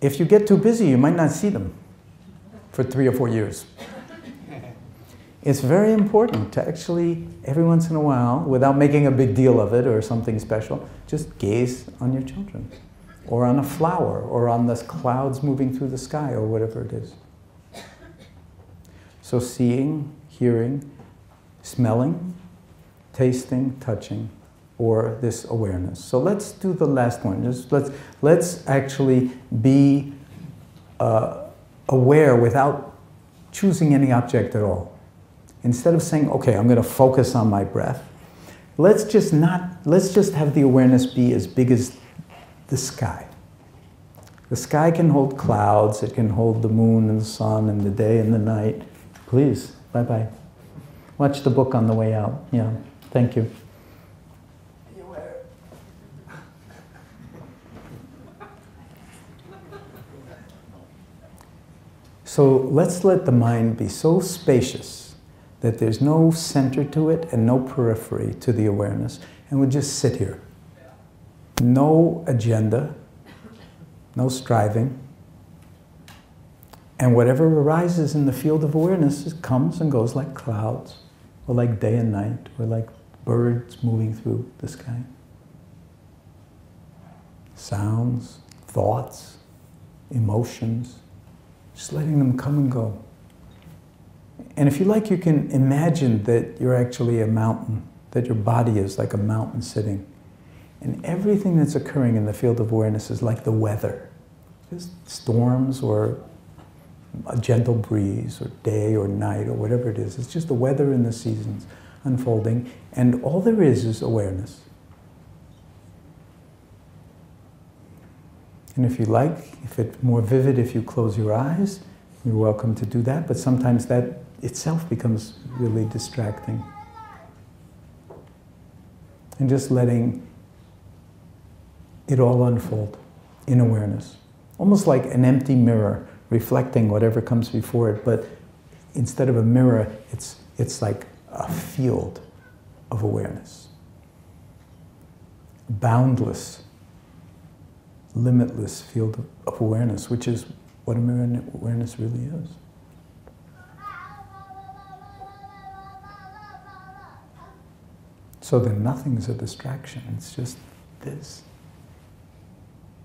If you get too busy, you might not see them for three or four years. It's very important to actually, every once in a while, without making a big deal of it or something special, just gaze on your children, or on a flower, or on the clouds moving through the sky, or whatever it is. So, seeing, hearing, smelling, tasting, touching, or this awareness. So let's do the last one. Just let's let's actually be uh, aware without choosing any object at all. Instead of saying, okay, I'm going to focus on my breath, let's just not, let's just have the awareness be as big as the sky. The sky can hold clouds, it can hold the moon and the sun and the day and the night. Please, bye bye. Watch the book on the way out. Yeah, thank you. So let's let the mind be so spacious that there's no center to it and no periphery to the awareness, and we just sit here. No agenda, no striving. And whatever arises in the field of awareness comes and goes like clouds, or like day and night, or like birds moving through the sky. Sounds, thoughts, emotions, just letting them come and go. And if you like, you can imagine that you're actually a mountain, that your body is like a mountain sitting. And everything that's occurring in the field of awareness is like the weather just storms or a gentle breeze or day or night or whatever it is. It's just the weather and the seasons unfolding. And all there is is awareness. And if you like, if it's more vivid, if you close your eyes, you're welcome to do that. But sometimes that itself becomes really distracting. And just letting it all unfold in awareness. Almost like an empty mirror reflecting whatever comes before it, but instead of a mirror, it's, it's like a field of awareness. Boundless limitless field of awareness, which is what awareness really is. So then nothing's a distraction, it's just this.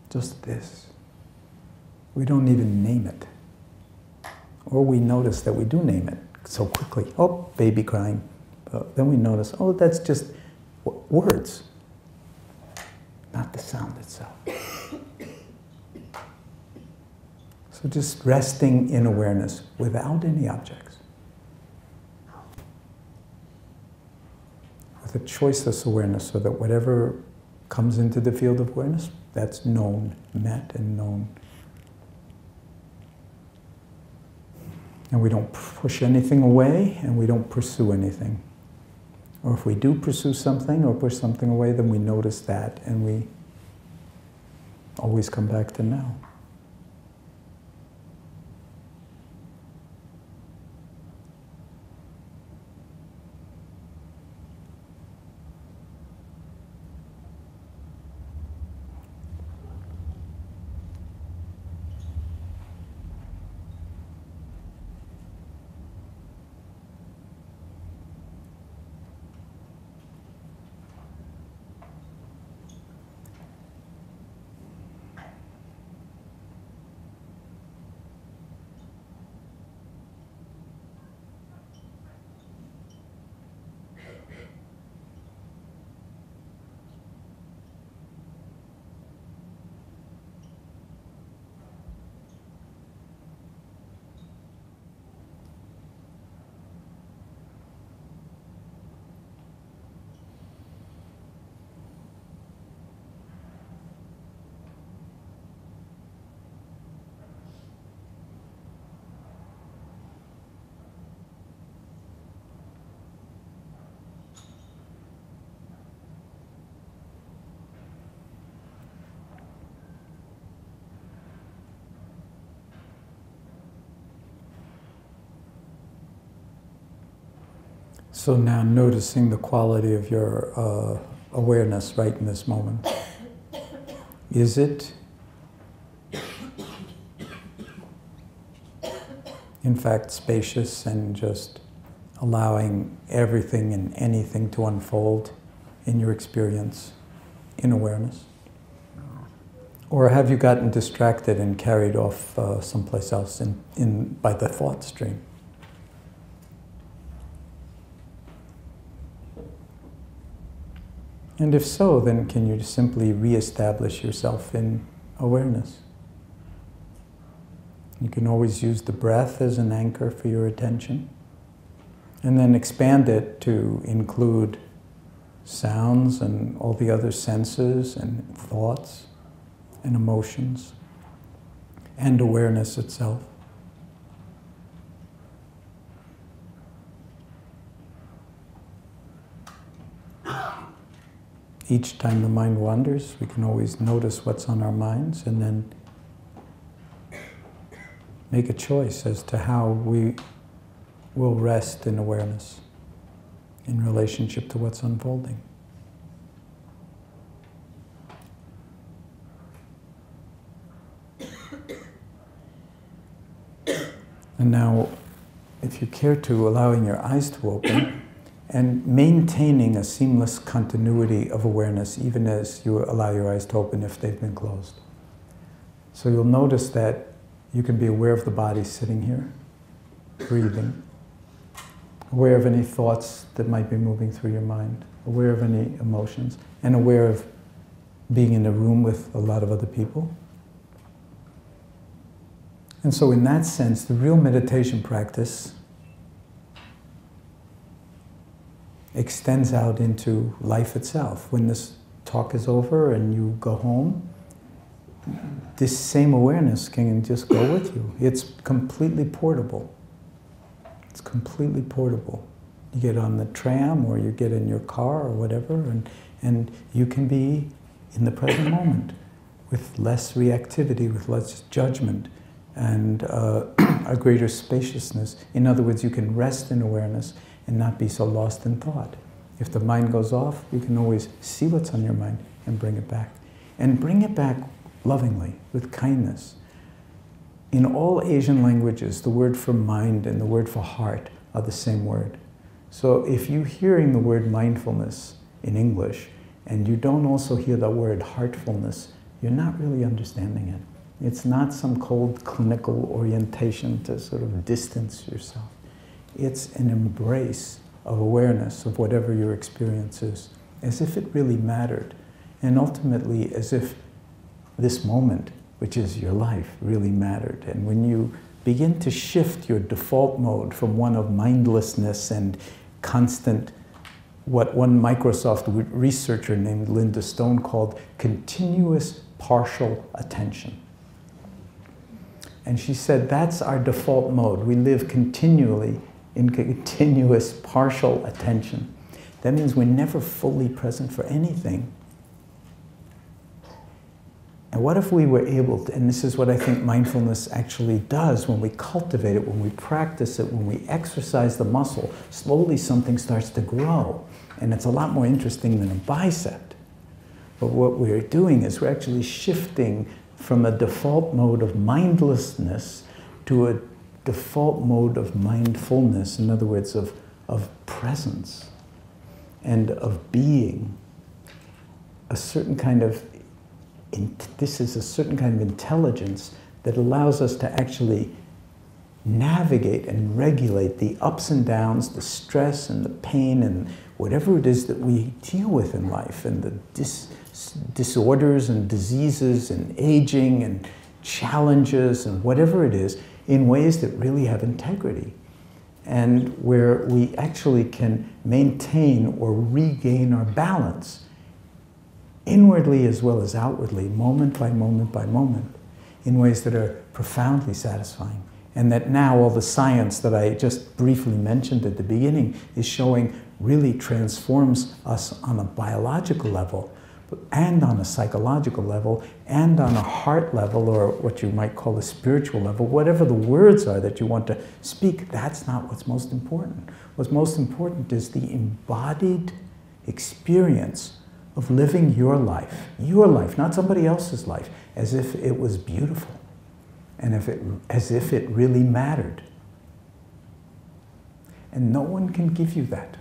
Just this. We don't even name it. Or we notice that we do name it so quickly. Oh, baby crying. But then we notice, oh, that's just words, not the sound itself. So just resting in awareness without any objects. With a choiceless awareness, so that whatever comes into the field of awareness, that's known, met and known. And we don't push anything away and we don't pursue anything. Or if we do pursue something or push something away, then we notice that and we always come back to now. So now noticing the quality of your uh, awareness right in this moment. Is it, in fact, spacious and just allowing everything and anything to unfold in your experience in awareness? Or have you gotten distracted and carried off uh, someplace else in, in, by the thought stream? And if so, then can you simply reestablish yourself in awareness? You can always use the breath as an anchor for your attention, and then expand it to include sounds and all the other senses and thoughts and emotions and awareness itself. Each time the mind wanders, we can always notice what's on our minds and then make a choice as to how we will rest in awareness in relationship to what's unfolding. And now, if you care to, allowing your eyes to open and maintaining a seamless continuity of awareness even as you allow your eyes to open if they've been closed. So you'll notice that you can be aware of the body sitting here, breathing, aware of any thoughts that might be moving through your mind, aware of any emotions, and aware of being in a room with a lot of other people. And so, in that sense, the real meditation practice extends out into life itself. When this talk is over and you go home, this same awareness can just go with you. It's completely portable. It's completely portable. You get on the tram or you get in your car or whatever, and, and you can be in the present moment with less reactivity, with less judgment, and uh, a greater spaciousness. In other words, you can rest in awareness and not be so lost in thought. If the mind goes off, you can always see what's on your mind and bring it back. And bring it back lovingly, with kindness. In all Asian languages, the word for mind and the word for heart are the same word. So if you're hearing the word mindfulness in English and you don't also hear the word heartfulness, you're not really understanding it. It's not some cold clinical orientation to sort of distance yourself it's an embrace of awareness of whatever your experience is, as if it really mattered, and ultimately as if this moment, which is your life, really mattered. And when you begin to shift your default mode from one of mindlessness and constant, what one Microsoft researcher named Linda Stone called continuous partial attention. And she said that's our default mode. We live continually in continuous partial attention. That means we're never fully present for anything. And what if we were able to, and this is what I think mindfulness actually does when we cultivate it, when we practice it, when we exercise the muscle, slowly something starts to grow. And it's a lot more interesting than a bicep. But what we're doing is we're actually shifting from a default mode of mindlessness to a default mode of mindfulness, in other words, of, of presence and of being, a certain kind of, this is a certain kind of intelligence that allows us to actually navigate and regulate the ups and downs, the stress and the pain and whatever it is that we deal with in life and the dis disorders and diseases and aging and challenges and whatever it is in ways that really have integrity and where we actually can maintain or regain our balance inwardly as well as outwardly, moment by moment by moment, in ways that are profoundly satisfying. And that now all the science that I just briefly mentioned at the beginning is showing really transforms us on a biological level, and on a psychological level, and on a heart level, or what you might call a spiritual level, whatever the words are that you want to speak, that's not what's most important. What's most important is the embodied experience of living your life, your life, not somebody else's life, as if it was beautiful and if it, as if it really mattered. And no one can give you that.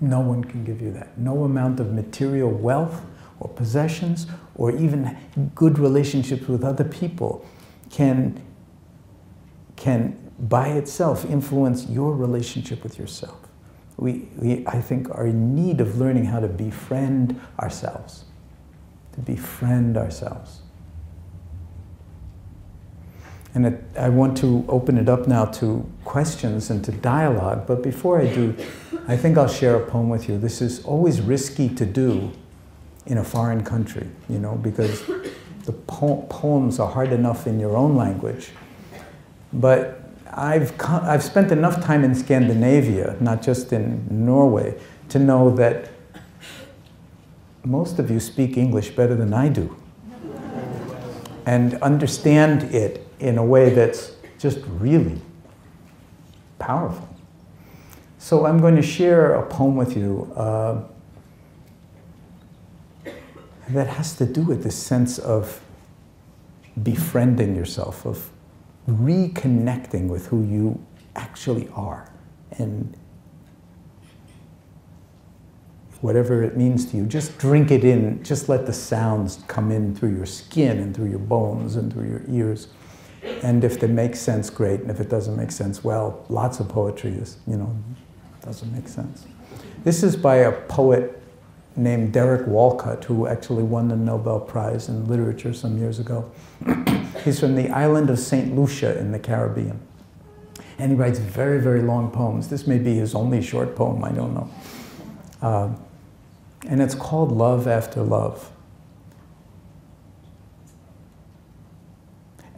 No one can give you that. No amount of material wealth or possessions or even good relationships with other people can, can by itself influence your relationship with yourself. We, we, I think, are in need of learning how to befriend ourselves, to befriend ourselves. And it, I want to open it up now to questions and to dialogue, but before I do, I think I'll share a poem with you. This is always risky to do in a foreign country, you know, because the po poems are hard enough in your own language. But I've, I've spent enough time in Scandinavia, not just in Norway, to know that most of you speak English better than I do and understand it in a way that's just really powerful. So I'm going to share a poem with you uh, that has to do with this sense of befriending yourself, of reconnecting with who you actually are and whatever it means to you, just drink it in, just let the sounds come in through your skin and through your bones and through your ears. And if it makes sense, great. And if it doesn't make sense, well, lots of poetry is, you know, doesn't make sense. This is by a poet named Derek Walcott, who actually won the Nobel Prize in Literature some years ago. He's from the island of St. Lucia in the Caribbean. And he writes very, very long poems. This may be his only short poem, I don't know. Uh, and it's called Love After Love.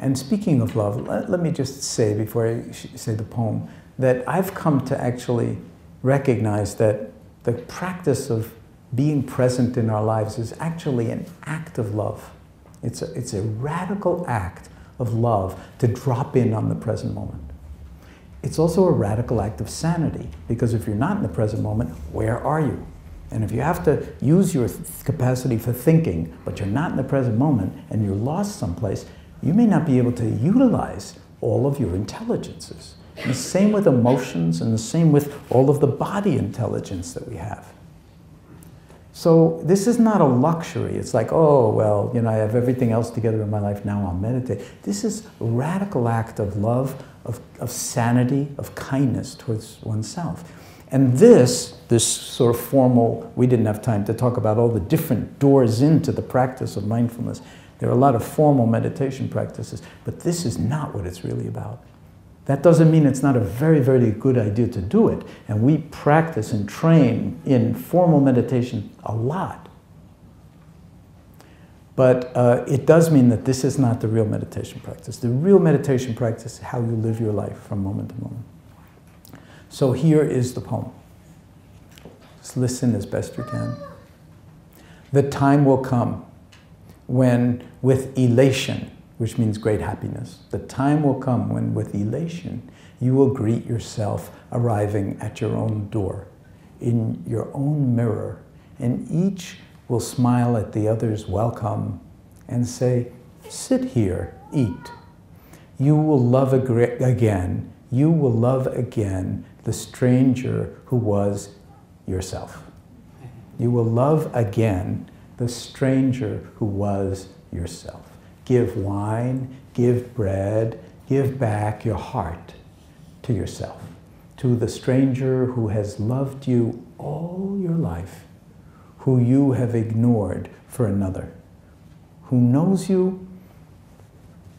And speaking of love, let, let me just say before I say the poem that I've come to actually recognize that the practice of being present in our lives is actually an act of love. It's a, it's a radical act of love to drop in on the present moment. It's also a radical act of sanity because if you're not in the present moment, where are you? And if you have to use your capacity for thinking, but you're not in the present moment and you're lost someplace, you may not be able to utilize all of your intelligences. The same with emotions and the same with all of the body intelligence that we have. So this is not a luxury. It's like, oh, well, you know, I have everything else together in my life, now I'll meditate. This is a radical act of love, of, of sanity, of kindness towards oneself. And this, this sort of formal, we didn't have time to talk about all the different doors into the practice of mindfulness. There are a lot of formal meditation practices, but this is not what it's really about. That doesn't mean it's not a very, very good idea to do it. And we practice and train in formal meditation a lot. But uh, it does mean that this is not the real meditation practice. The real meditation practice is how you live your life from moment to moment. So here is the poem. Just listen as best you can. The time will come when, with elation, which means great happiness. The time will come when, with elation, you will greet yourself arriving at your own door, in your own mirror, and each will smile at the other's welcome and say, Sit here, eat. You will love again, you will love again the stranger who was yourself. You will love again the stranger who was yourself. Give wine, give bread, give back your heart to yourself, to the stranger who has loved you all your life, who you have ignored for another, who knows you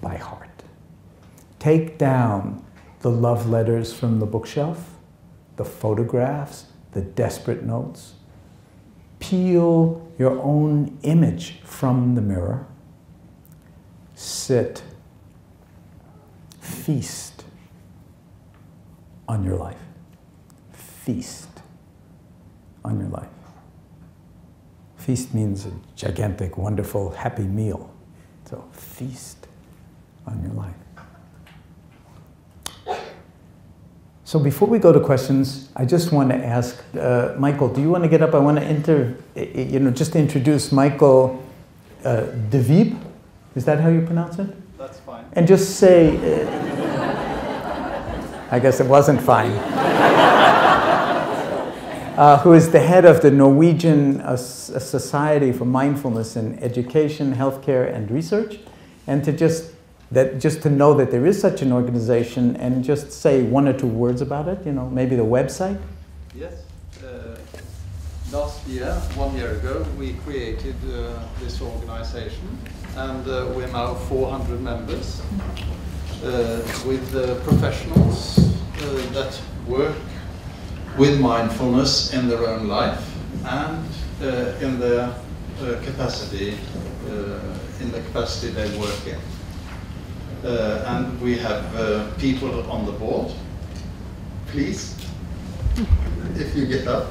by heart. Take down the love letters from the bookshelf, the photographs, the desperate notes. Peel your own image from the mirror sit, feast on your life. Feast on your life. Feast means a gigantic, wonderful, happy meal. So feast on your life. So before we go to questions, I just want to ask uh, Michael. Do you want to get up? I want to inter, you know, just introduce Michael uh, Devib. Is that how you pronounce it? That's fine. And just say. Uh, I guess it wasn't fine. Uh, who is the head of the Norwegian uh, Society for Mindfulness in Education, Healthcare, and Research, and to just that just to know that there is such an organization and just say one or two words about it. You know, maybe the website. Yes. Uh, last year, one year ago, we created uh, this organization, and uh, we're now 400 members uh, with professionals that work with mindfulness in their own life and uh, in their uh, capacity, uh, in the capacity they work in. And we have people on the board. Please, if you get up.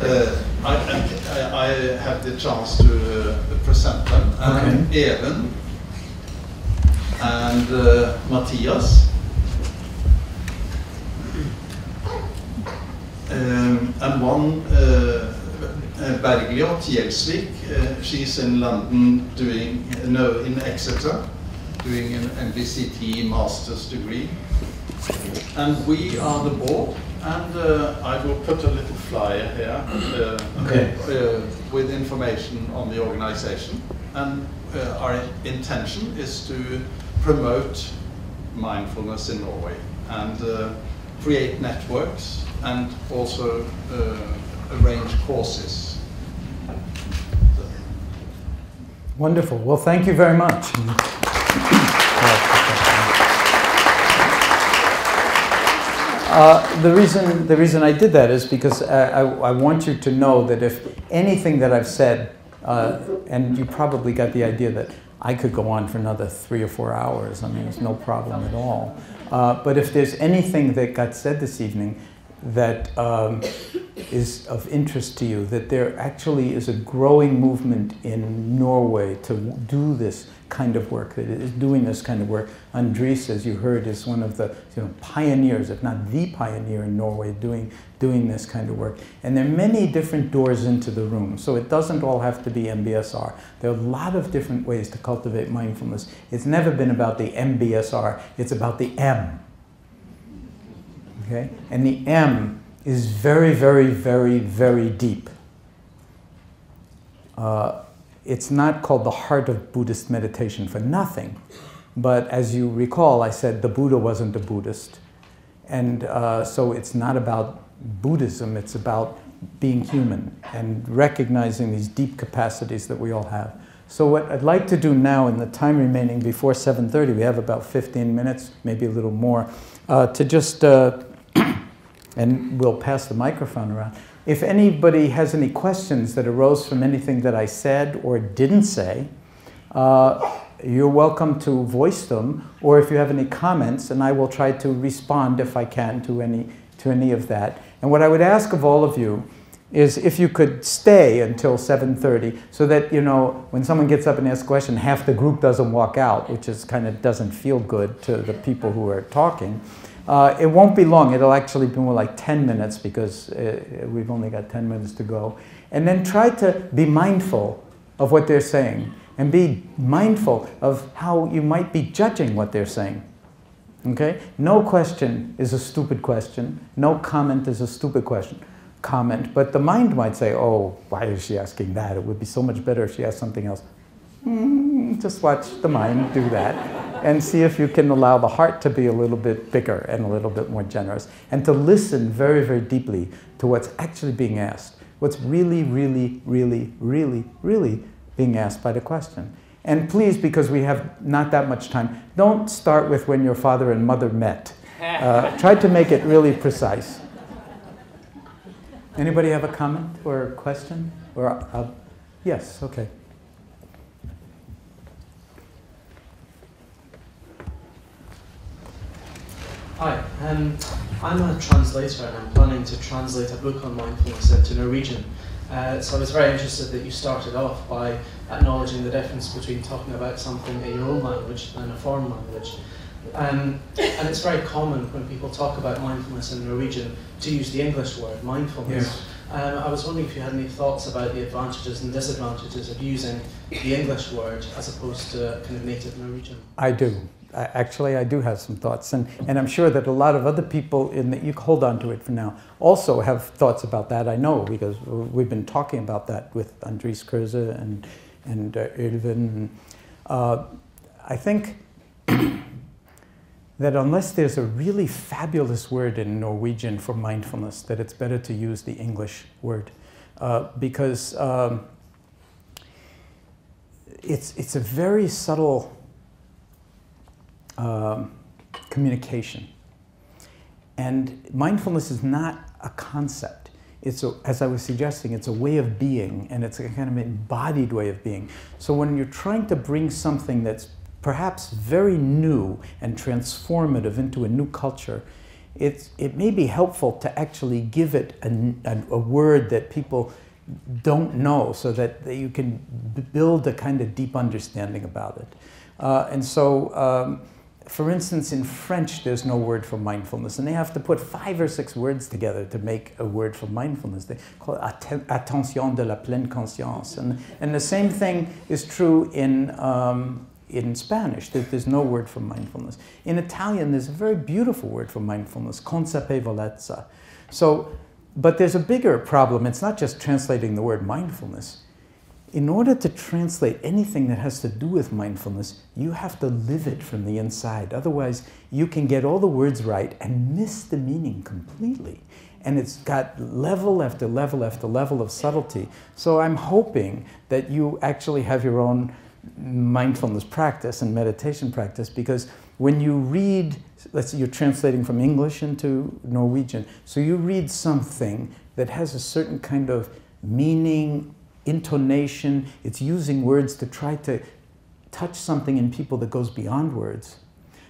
Uh, I, I, I, have the chance to uh, present them. And okay. Even and uh, Matthias Um, and one uh, uh Bergljot Gjelsvik, uh, she's in London doing, no, in Exeter, doing an MBCT master's degree. And we are the board, and uh, I will put a little flyer here uh, okay. uh, with information on the organization. And uh, our intention is to promote mindfulness in Norway and create networks and also uh, arrange courses. Wonderful. Well, thank you very much. Uh, the reason the reason I did that is because I, I, I, want you to know that if anything that I've said, uh, and you probably got the idea that I could go on for another three or four hours. I mean, it's no problem at all. Uh, but if there's anything that got said this evening that um, is of interest to you, that there actually is a growing movement in Norway to do this kind of work, that is doing this kind of work. Andries, as you heard, is one of the you know, pioneers, if not the pioneer in Norway, doing, doing this kind of work. And there are many different doors into the room, so it doesn't all have to be MBSR. There are a lot of different ways to cultivate mindfulness. It's never been about the MBSR, it's about the M Okay? And the M is very, very, very, very deep. Uh, it's not called the heart of Buddhist meditation for nothing. But as you recall, I said the Buddha wasn't a Buddhist. And uh, so it's not about Buddhism, it's about being human and recognizing these deep capacities that we all have. So what I'd like to do now in the time remaining before 7.30, we have about 15 minutes, maybe a little more, uh, to just uh, and we'll pass the microphone around. If anybody has any questions that arose from anything that I said or didn't say, uh, you're welcome to voice them, or if you have any comments, and I will try to respond if I can to any, to any of that. And what I would ask of all of you is if you could stay until 7.30 so that, you know, when someone gets up and asks a question, half the group doesn't walk out, which is kind of doesn't feel good to the people who are talking. Uh, it won't be long. It'll actually be more like 10 minutes because uh, we've only got 10 minutes to go. And then try to be mindful of what they're saying and be mindful of how you might be judging what they're saying. Okay? No question is a stupid question. No comment is a stupid question. Comment. But the mind might say, oh, why is she asking that? It would be so much better if she asked something else. Mm, just watch the mind do that and see if you can allow the heart to be a little bit bigger and a little bit more generous and to listen very, very deeply to what's actually being asked, what's really, really, really, really, really being asked by the question. And please, because we have not that much time, don't start with when your father and mother met. Uh, try to make it really precise. Anybody have a comment or a question? Or uh, yes, okay. Hi, um, I'm a translator and I'm planning to translate a book on mindfulness into Norwegian. Uh, so I was very interested that you started off by acknowledging the difference between talking about something in your own language and a foreign language. Um, and it's very common when people talk about mindfulness in Norwegian to use the English word mindfulness. Yes. Um, I was wondering if you had any thoughts about the advantages and disadvantages of using the English word as opposed to kind of native Norwegian. I do. Actually, I do have some thoughts, and, and I'm sure that a lot of other people in the, you hold on to it for now, also have thoughts about that. I know because we've been talking about that with Andries Kroese and and uh, Ylvin. Uh, I think that unless there's a really fabulous word in Norwegian for mindfulness, that it's better to use the English word uh, because um, it's it's a very subtle um, communication. And mindfulness is not a concept. It's a, as I was suggesting, it's a way of being, and it's a kind of embodied way of being. So when you're trying to bring something that's perhaps very new and transformative into a new culture, it's, it may be helpful to actually give it a, a, a word that people don't know so that, that you can build a kind of deep understanding about it. Uh, and so um, for instance, in French, there's no word for mindfulness, and they have to put five or six words together to make a word for mindfulness. They call it attention de la pleine conscience. And, and the same thing is true in, um, in Spanish, that there's no word for mindfulness. In Italian, there's a very beautiful word for mindfulness, consapevolezza. So, but there's a bigger problem. It's not just translating the word mindfulness in order to translate anything that has to do with mindfulness, you have to live it from the inside. Otherwise, you can get all the words right and miss the meaning completely. And it's got level after level after level of subtlety. So I'm hoping that you actually have your own mindfulness practice and meditation practice because when you read, let's say you're translating from English into Norwegian, so you read something that has a certain kind of meaning intonation, it's using words to try to touch something in people that goes beyond words.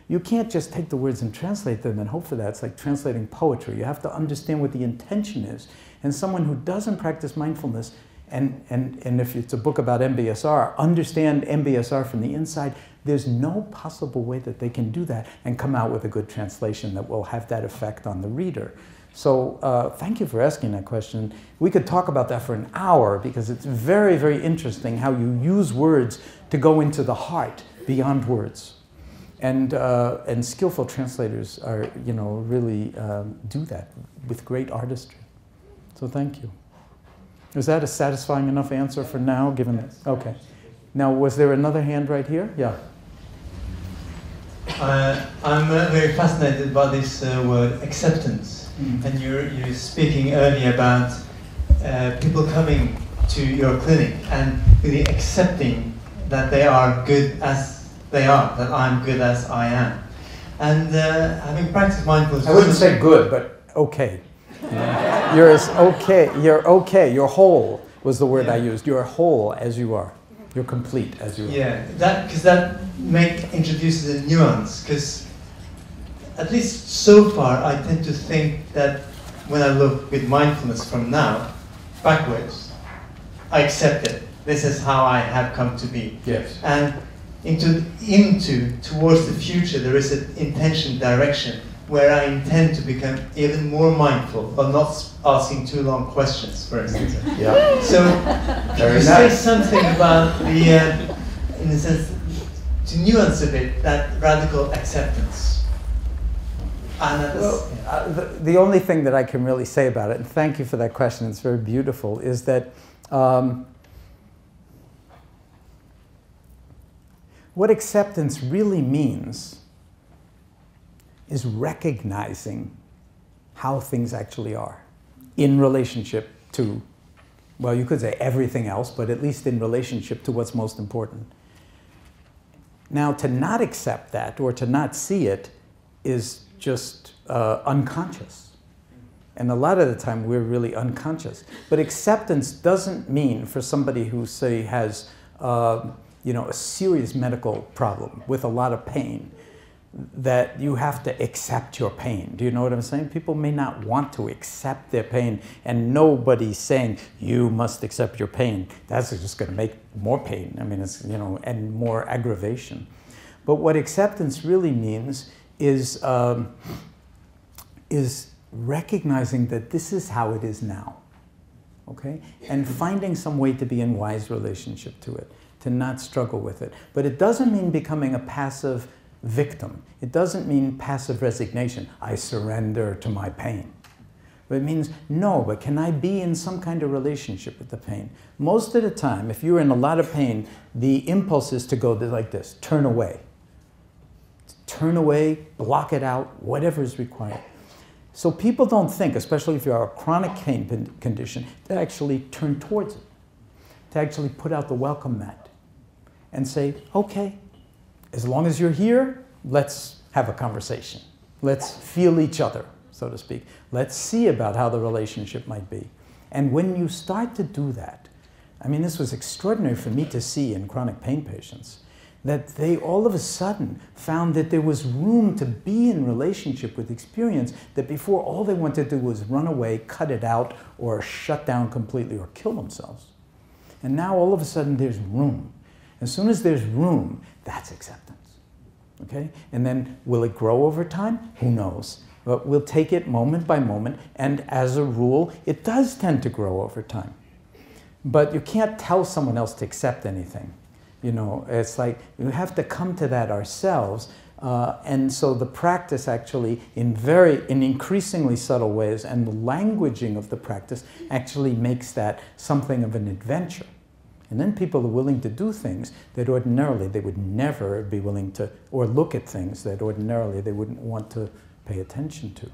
You can't just take the words and translate them and hope for that. It's like translating poetry. You have to understand what the intention is. And someone who doesn't practice mindfulness, and, and, and if it's a book about MBSR, understand MBSR from the inside, there's no possible way that they can do that and come out with a good translation that will have that effect on the reader. So uh, thank you for asking that question. We could talk about that for an hour because it's very, very interesting how you use words to go into the heart beyond words. And, uh, and skillful translators are, you know, really um, do that with great artistry. So thank you. Is that a satisfying enough answer for now, given? Yes. Okay. Now, was there another hand right here? Yeah. Uh, I'm uh, very fascinated by this uh, word acceptance. Mm. And you're, you're speaking earlier about uh, people coming to your clinic and really accepting that they are good as they are, that I'm good as I am. And uh, having practiced mindfulness. I wouldn't say good, but okay. you're as okay, you're okay, you're whole was the word yeah. I used. You're whole as you are. You're complete as you are. Yeah, that because that make introduces a nuance because at least so far, I tend to think that when I look with mindfulness from now backwards, I accept it. This is how I have come to be. Yes. And into, into towards the future, there is an intention direction where I intend to become even more mindful of not asking too long questions, for instance. Yeah. So, can you say something about the, uh, in a sense, to nuance a bit that radical acceptance? Well, uh, the, the, only thing that I can really say about it, and thank you for that question, it's very beautiful, is that um, what acceptance really means is recognizing how things actually are in relationship to, well, you could say everything else, but at least in relationship to what's most important. Now, to not accept that or to not see it is just uh, unconscious. And a lot of the time we're really unconscious. But acceptance doesn't mean for somebody who, say, has uh, you know, a serious medical problem with a lot of pain, that you have to accept your pain. Do you know what I'm saying? People may not want to accept their pain, and nobody's saying you must accept your pain. That's just going to make more pain. I mean, it's you know, and more aggravation. But what acceptance really means is um, is recognizing that this is how it is now, okay, and finding some way to be in wise relationship to it, to not struggle with it. But it doesn't mean becoming a passive victim. It doesn't mean passive resignation. I surrender to my pain. But it means, no, but can I be in some kind of relationship with the pain? Most of the time, if you're in a lot of pain, the impulse is to go like this turn away. Turn away, block it out, whatever is required. So people don't think, especially if you are a chronic pain condition, to actually turn towards it, to actually put out the welcome mat and say, okay, as long as you're here, let's have a conversation. Let's feel each other, so to speak. Let's see about how the relationship might be. And when you start to do that, I mean, this was extraordinary for me to see in chronic pain patients, that they all of a sudden found that there was room to be in relationship with experience that before all they wanted to do was run away, cut it out, or shut down completely or kill themselves. And now all of a sudden there's room. As soon as there's room, that's acceptance. Okay? And then will it grow over time? Who knows? But we'll take it moment by moment, and as a rule, it does tend to grow over time. But you can't tell someone else to accept anything. You know, it's like we have to come to that ourselves. Uh, and so the practice actually, in very, in increasingly subtle ways, and the languaging of the practice actually makes that something of an adventure. And then people are willing to do things that ordinarily they would never be willing to, or look at things that ordinarily they wouldn't want to pay attention to.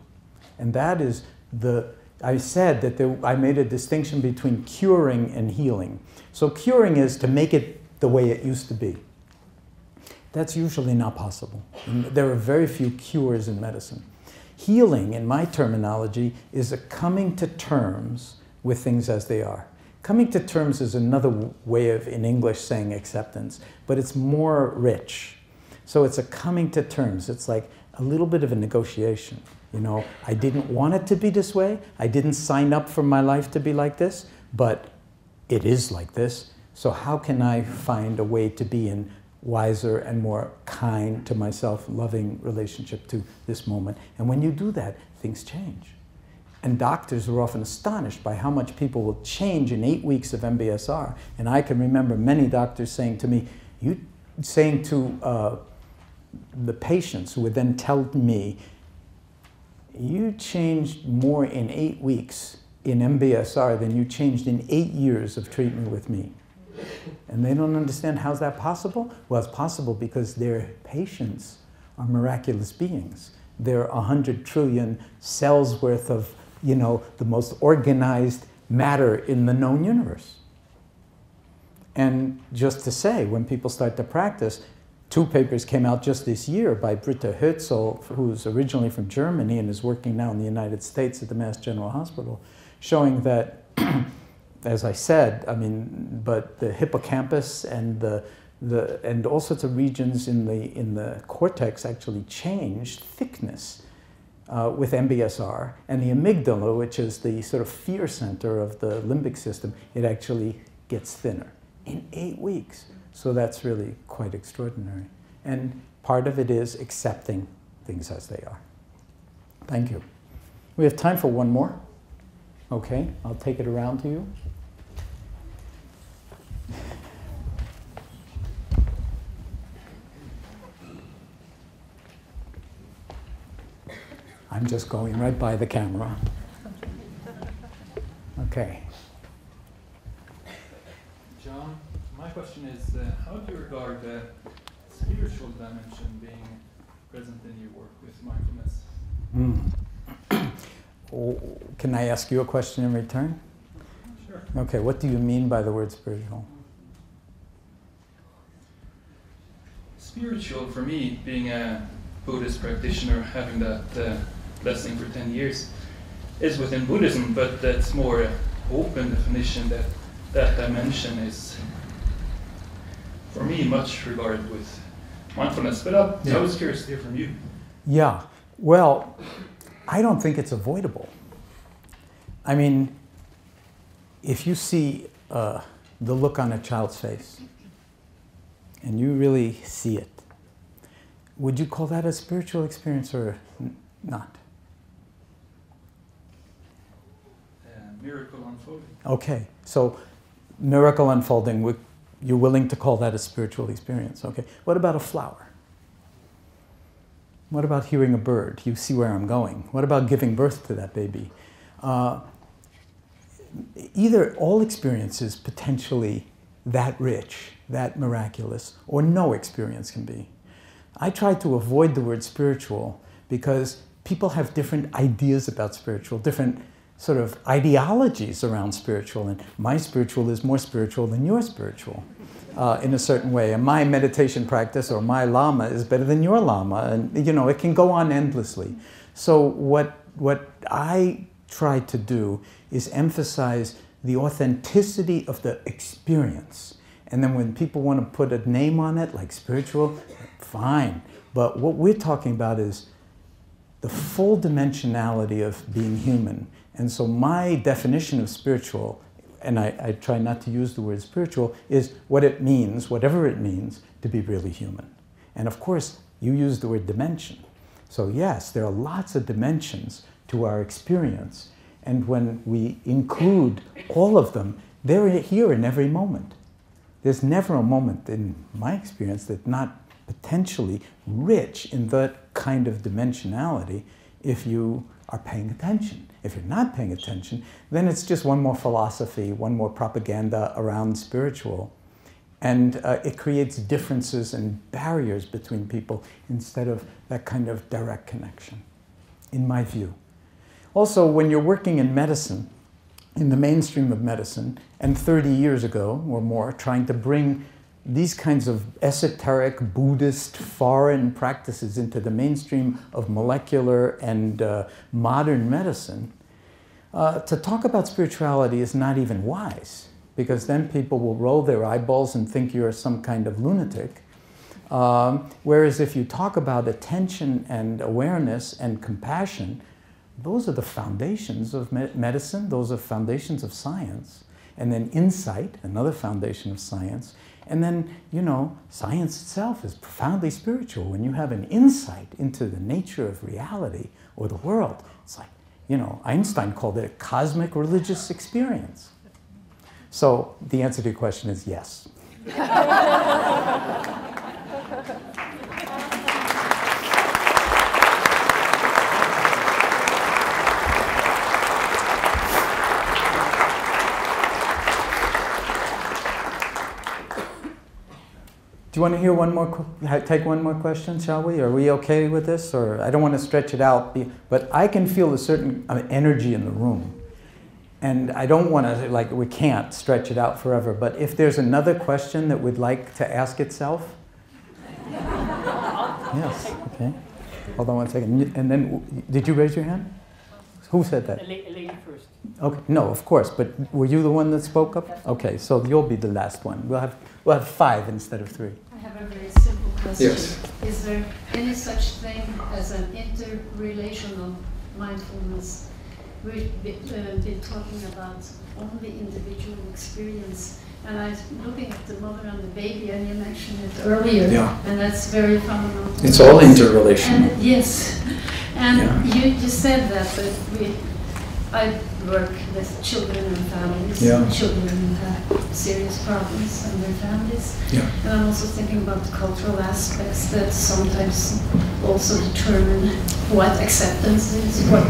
And that is the, I said that there, I made a distinction between curing and healing. So curing is to make it the way it used to be. That's usually not possible. There are very few cures in medicine. Healing, in my terminology, is a coming to terms with things as they are. Coming to terms is another way of, in English, saying acceptance, but it's more rich. So it's a coming to terms. It's like a little bit of a negotiation. You know, I didn't want it to be this way. I didn't sign up for my life to be like this, but it is like this. So how can I find a way to be in wiser and more kind to myself, loving relationship to this moment? And when you do that, things change. And doctors are often astonished by how much people will change in eight weeks of MBSR. And I can remember many doctors saying to me, you saying to uh, the patients who would then tell me, you changed more in eight weeks in MBSR than you changed in eight years of treatment with me. And they don't understand how's that possible? Well, it's possible because their patients are miraculous beings. They're 100 trillion cells worth of you know, the most organized matter in the known universe. And just to say, when people start to practice, two papers came out just this year by Britta Hölzel, who's originally from Germany and is working now in the United States at the Mass General Hospital, showing that, as I said, I mean, but the hippocampus and the the, and all sorts of regions in the, in the cortex actually changed thickness uh, with MBSR, and the amygdala, which is the sort of fear center of the limbic system, it actually gets thinner in eight weeks. So that's really quite extraordinary. And part of it is accepting things as they are. Thank you. We have time for one more. Okay, I'll take it around to you. I'm just going right by the camera. Okay. Jon, my question is uh, how do you regard the spiritual dimension being present in your work with mindfulness? Mm. Can I ask you a question in return? Sure. Okay, what do you mean by the word spiritual? Spiritual, for me, being a Buddhist practitioner, having that uh, blessing for 10 years is within Buddhism, but that's more open definition that that dimension is, for me, much regarded with mindfulness. But I, Yeah. I was curious to hear from you. Yeah, well, I don't think it's avoidable. I mean, if you see uh, the look on a child's face and you really see it, would you call that a spiritual experience or not? Uh, miracle unfolding. Okay, so miracle unfolding, you're willing to call that a spiritual experience. Okay, what about a flower? What about hearing a bird? You see where I'm going. What about giving birth to that baby? Uh, either all experiences potentially that rich, that miraculous, or no experience can be. I try to avoid the word spiritual because people have different ideas about spiritual, different sort of ideologies around spiritual, and my spiritual is more spiritual than your spiritual. Uh, in a certain way, and my meditation practice or my lama is better than your lama, and you know it can go on endlessly. So what what I try to do is emphasize the authenticity of the experience. And then when people want to put a name on it, like spiritual, fine. But what we're talking about is the full dimensionality of being human. And so my definition of spiritual, and I, I try not to use the word spiritual, is what it means, whatever it means, to be really human. And of course, you use the word dimension. So, yes, there are lots of dimensions to our experience. And when we include all of them, they're here in every moment. There's never a moment in my experience that's not potentially rich in that kind of dimensionality if you are paying attention. If you're not paying attention, then it's just one more philosophy, one more propaganda around spiritual. And uh, it creates differences and barriers between people instead of that kind of direct connection, in my view. Also, when you're working in medicine, in the mainstream of medicine, and 30 years ago or more, trying to bring these kinds of esoteric Buddhist foreign practices into the mainstream of molecular and uh, modern medicine, uh, to talk about spirituality is not even wise because then people will roll their eyeballs and think you're some kind of lunatic. Um, whereas if you talk about attention and awareness and compassion, those are the foundations of me- medicine, those are foundations of science. And then insight, another foundation of science. And then, you know, science itself is profoundly spiritual. When you have an insight into the nature of reality or the world, it's like, you know, Einstein called it a cosmic religious experience. So the answer to your question is yes. Do you want to hear one more, take one more question, shall we? Are we okay with this? Or I don't want to stretch it out, but I can feel a certain uh, energy in the room. And I don't want to, like, we can't stretch it out forever. But if there's another question that we'd like to ask itself? yes, okay. Hold on one second. And then, did you raise your hand? Who said that? A lady first. Okay, no, of course, but were you the one that spoke up? Okay, so you'll be the last one. We'll have, we'll have five instead of three. I have a very simple question. Yes. Is there any such thing as an interrelational mindfulness? We've been, uh, been talking about only individual experience. And I was looking at the mother and the baby, and you mentioned it earlier. Yeah. And that's very fundamental. It's all interrelational. And yes, and Yeah. you just said that, but we, I work with children and families. Yeah. Children who have serious problems and their families. Yeah. And I'm also thinking about the cultural aspects that sometimes also determine what acceptance is, what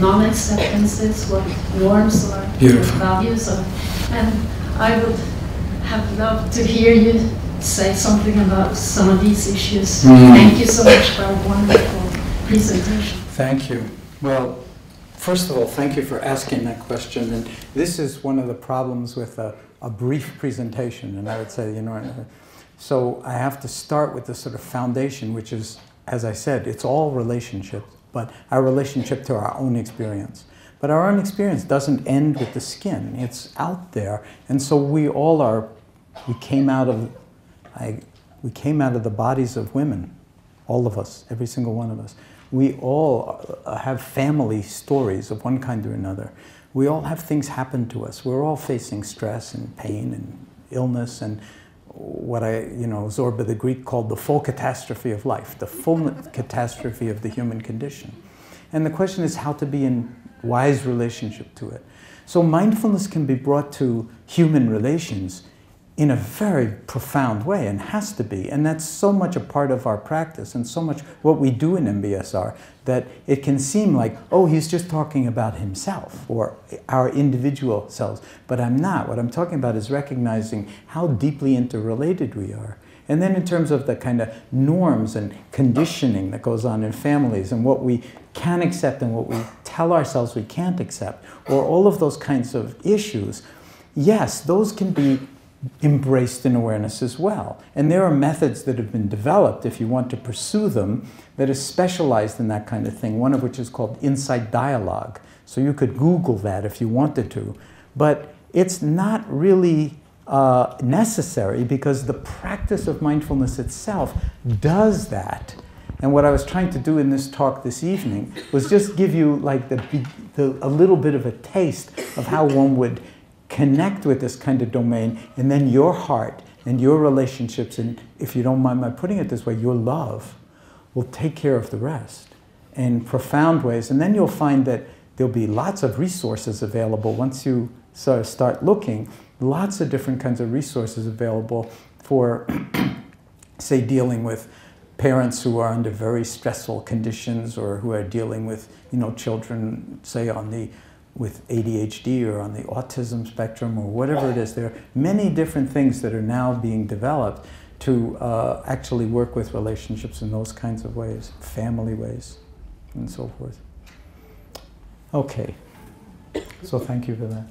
non-acceptance is, what norms are, Beautiful. what values are. And I would have loved to hear you say something about some of these issues. Mm. Thank you so much for a wonderful presentation. Thank you. Well, first of all, thank you for asking that question. And this is one of the problems with a, a brief presentation. And I would say, you know, so I have to start with the sort of foundation, which is, as I said, it's all relationships, but our relationship to our own experience. But our own experience doesn't end with the skin, it's out there. And so we all are, we came out of, I, We came out of the bodies of women, all of us, every single one of us. We all uh, have family stories of one kind or another. We all have things happen to us. We're all facing stress and pain and illness and what I, you know, Zorba the Greek called the full catastrophe of life, the full catastrophe of the human condition. And the question is how to be in wise relationship to it. So mindfulness can be brought to human relations in a very profound way and has to be. And that's so much a part of our practice and so much what we do in MBSR that it can seem like, oh, he's just talking about himself or our individual selves. But I'm not. What I'm talking about is recognizing how deeply interrelated we are. And then in terms of the kind of norms and conditioning that goes on in families and what we can accept and what we tell ourselves we can't accept, or all of those kinds of issues, yes, those can be embraced in awareness as well. And there are methods that have been developed, if you want to pursue them, that is specialized in that kind of thing, one of which is called insight dialogue. So you could Google that if you wanted to. But it's not really uh, necessary because the practice of mindfulness itself does that. And what I was trying to do in this talk this evening was just give you like the, the, a little bit of a taste of how one would connect with this kind of domain, and then your heart and your relationships, and if you don't mind my putting it this way, your love will take care of the rest in profound ways. And then you'll find that there'll be lots of resources available once you sort of start looking, lots of different kinds of resources available for, say, dealing with parents who are under very stressful conditions or who are dealing with, you know, children, say, on the with ADHD or on the autism spectrum or whatever it is. There are many different things that are now being developed to uh, actually work with relationships in those kinds of ways, family ways, and so forth. Okay. So thank you for that.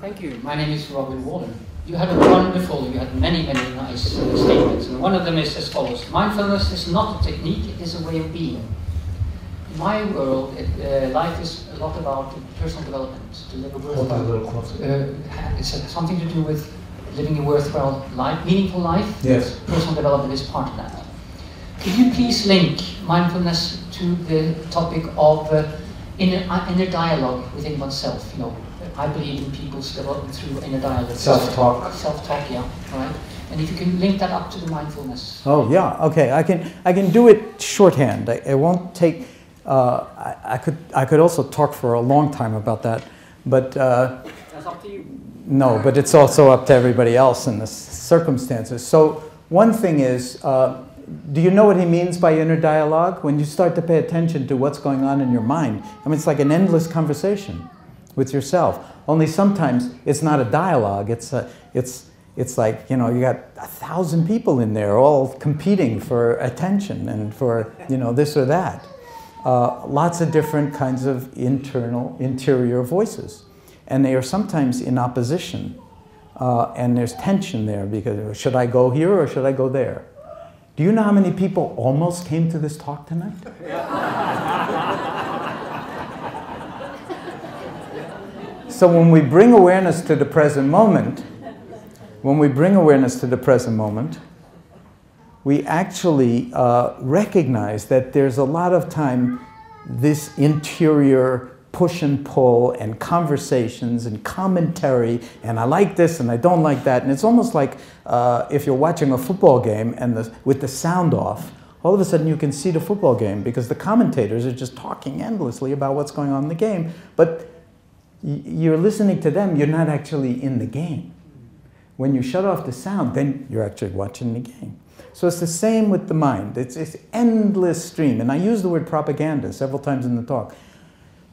Thank you. My name is Robin Wallen you had a wonderful, you had many, many nice uh, statements. And one of them is as follows Mindfulness is not a technique, it is a way of being. In my world, it, uh, life is a lot about personal development, to live a worthwhile uh, It's something to do with living a worthwhile life, meaningful life. Yes. Personal development is part of that. Could you please link mindfulness to the topic of uh, inner, uh, inner dialogue within oneself? You know, I believe in people's development through inner dialogue. Self-talk. Self-talk, yeah. Right. And if you can link that up to the mindfulness. Oh yeah. Okay. I can. I can do it shorthand. I, it won't take. Uh, I, I, could. I could also talk for a long time about that, but. Uh, That's up to you. No, but it's also up to everybody else in the circumstances. So one thing is. Uh, do you know what he means by inner dialogue? When you start to pay attention to what's going on in your mind, I mean, it's like an endless conversation with yourself. Only sometimes it's not a dialogue. It's a, it's it's like you know you got a thousand people in there all competing for attention and for you know this or that. Uh, lots of different kinds of internal interior voices, and they are sometimes in opposition, uh, and there's tension there because should I go here or should I go there? Do you know how many people almost came to this talk tonight? So when we bring awareness to the present moment, when we bring awareness to the present moment, we actually uh, recognize that there's a lot of time this interior push and pull and conversations and commentary and I like this and I don't like that. And it's almost like uh, if you're watching a football game and the, with the sound off all of a sudden you can see the football game because the commentators are just talking endlessly about what's going on in the game. But you're listening to them, you're not actually in the game. When you shut off the sound, then you're actually watching the game. So it's the same with the mind. It's this endless stream. And I use the word propaganda several times in the talk.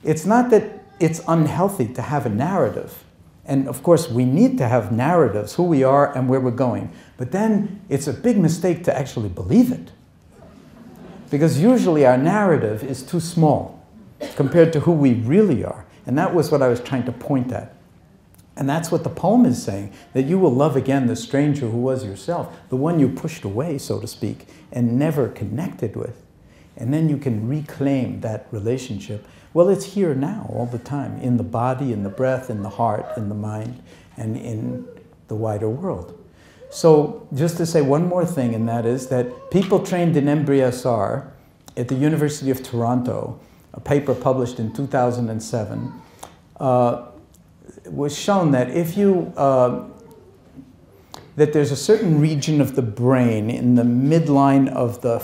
It's not that it's unhealthy to have a narrative. And of course, we need to have narratives, who we are and where we're going. But then it's a big mistake to actually believe it. Because usually our narrative is too small compared to who we really are. And that was what I was trying to point at. And that's what the poem is saying that you will love again the stranger who was yourself, the one you pushed away, so to speak, and never connected with. And then you can reclaim that relationship Well, it's here now, all the time, in the body, in the breath, in the heart, in the mind, and in the wider world. So, just to say one more thing, and that is that people trained in MBSR at the University of Toronto, a paper published in 2007, uh, was shown that if you uh, that there's a certain region of the brain in the midline of the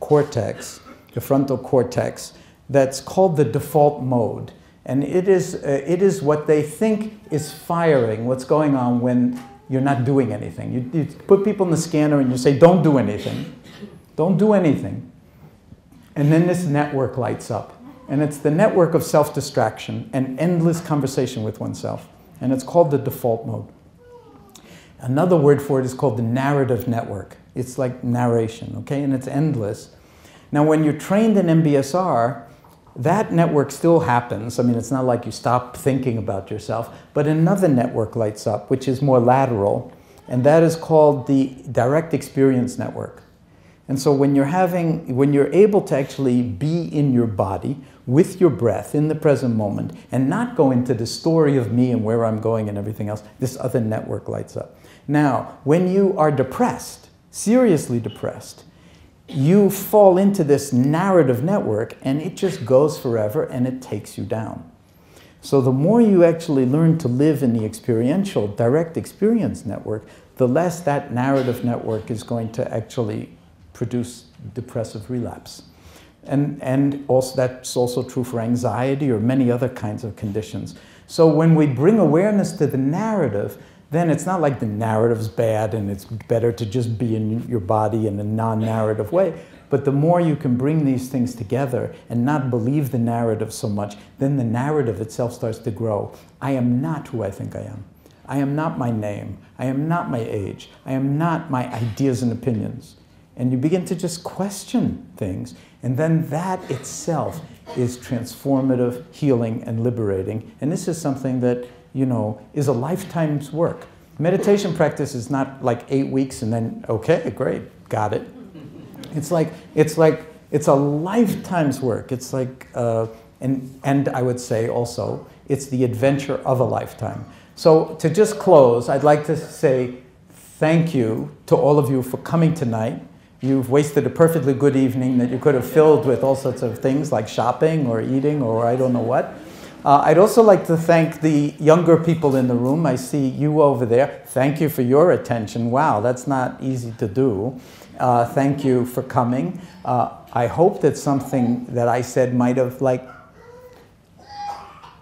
cortex, the frontal cortex, that's called the default mode. And it is, uh, it is what they think is firing, what's going on when you're not doing anything. You, you put people in the scanner and you say, don't do anything. Don't do anything. And then this network lights up. And it's the network of self distraction and endless conversation with oneself. And it's called the default mode. Another word for it is called the narrative network. It's like narration, okay? And it's endless. Now, when you're trained in MBSR, that network still happens. I mean, it's not like you stop thinking about yourself, but another network lights up, which is more lateral, and that is called the direct experience network. And so when you're having, when you're able to actually be in your body with your breath in the present moment and not go into the story of me and where I'm going and everything else, this other network lights up. Now, when you are depressed, seriously depressed, you fall into this narrative network and it just goes forever and it takes you down. So the more you actually learn to live in the experiential, direct experience network, the less that narrative network is going to actually produce depressive relapse. And, and also that's also true for anxiety or many other kinds of conditions. So when we bring awareness to the narrative, then it's not like the narrative's bad and it's better to just be in your body in a non narrative way. But the more you can bring these things together and not believe the narrative so much, then the narrative itself starts to grow. I am not who I think I am. I am not my name. I am not my age. I am not my ideas and opinions. And you begin to just question things. And then that itself is transformative, healing, and liberating. And this is something that you know, is a lifetime's work. Meditation practice is not like eight weeks and then, okay, great, got it. It's like, it's like, it's a lifetime's work. It's like, uh, and, and I would say also, it's the adventure of a lifetime. So to just close, I'd like to say thank you to all of you for coming tonight. You've wasted a perfectly good evening that you could have filled with all sorts of things like shopping or eating or I don't know what. Uh, I'd also like to thank the younger people in the room. I see you over there. Thank you for your attention. Wow, that's not easy to do. Uh, thank you for coming. Uh, I hope that something that I said might have like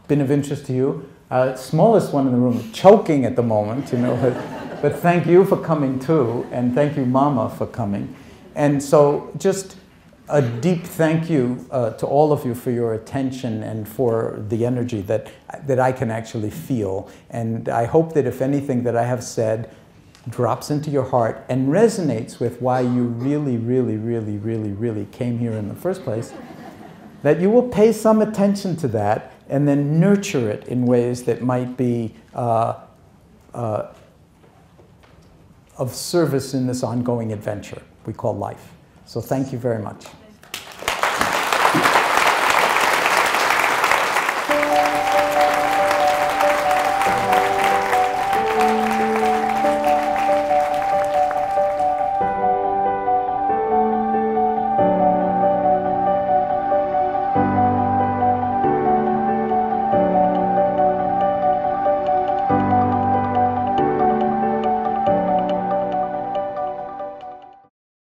been of interest to you. Uh, smallest one in the room, choking at the moment, you know. But, but thank you for coming too, and thank you, Mama, for coming. And so just a deep thank you uh, to all of you for your attention and for the energy that, that I can actually feel. And I hope that if anything that I have said drops into your heart and resonates with why you really, really, really, really, really came here in the first place, that you will pay some attention to that and then nurture it in ways that might be uh, uh, of service in this ongoing adventure we call life. So thank you very much.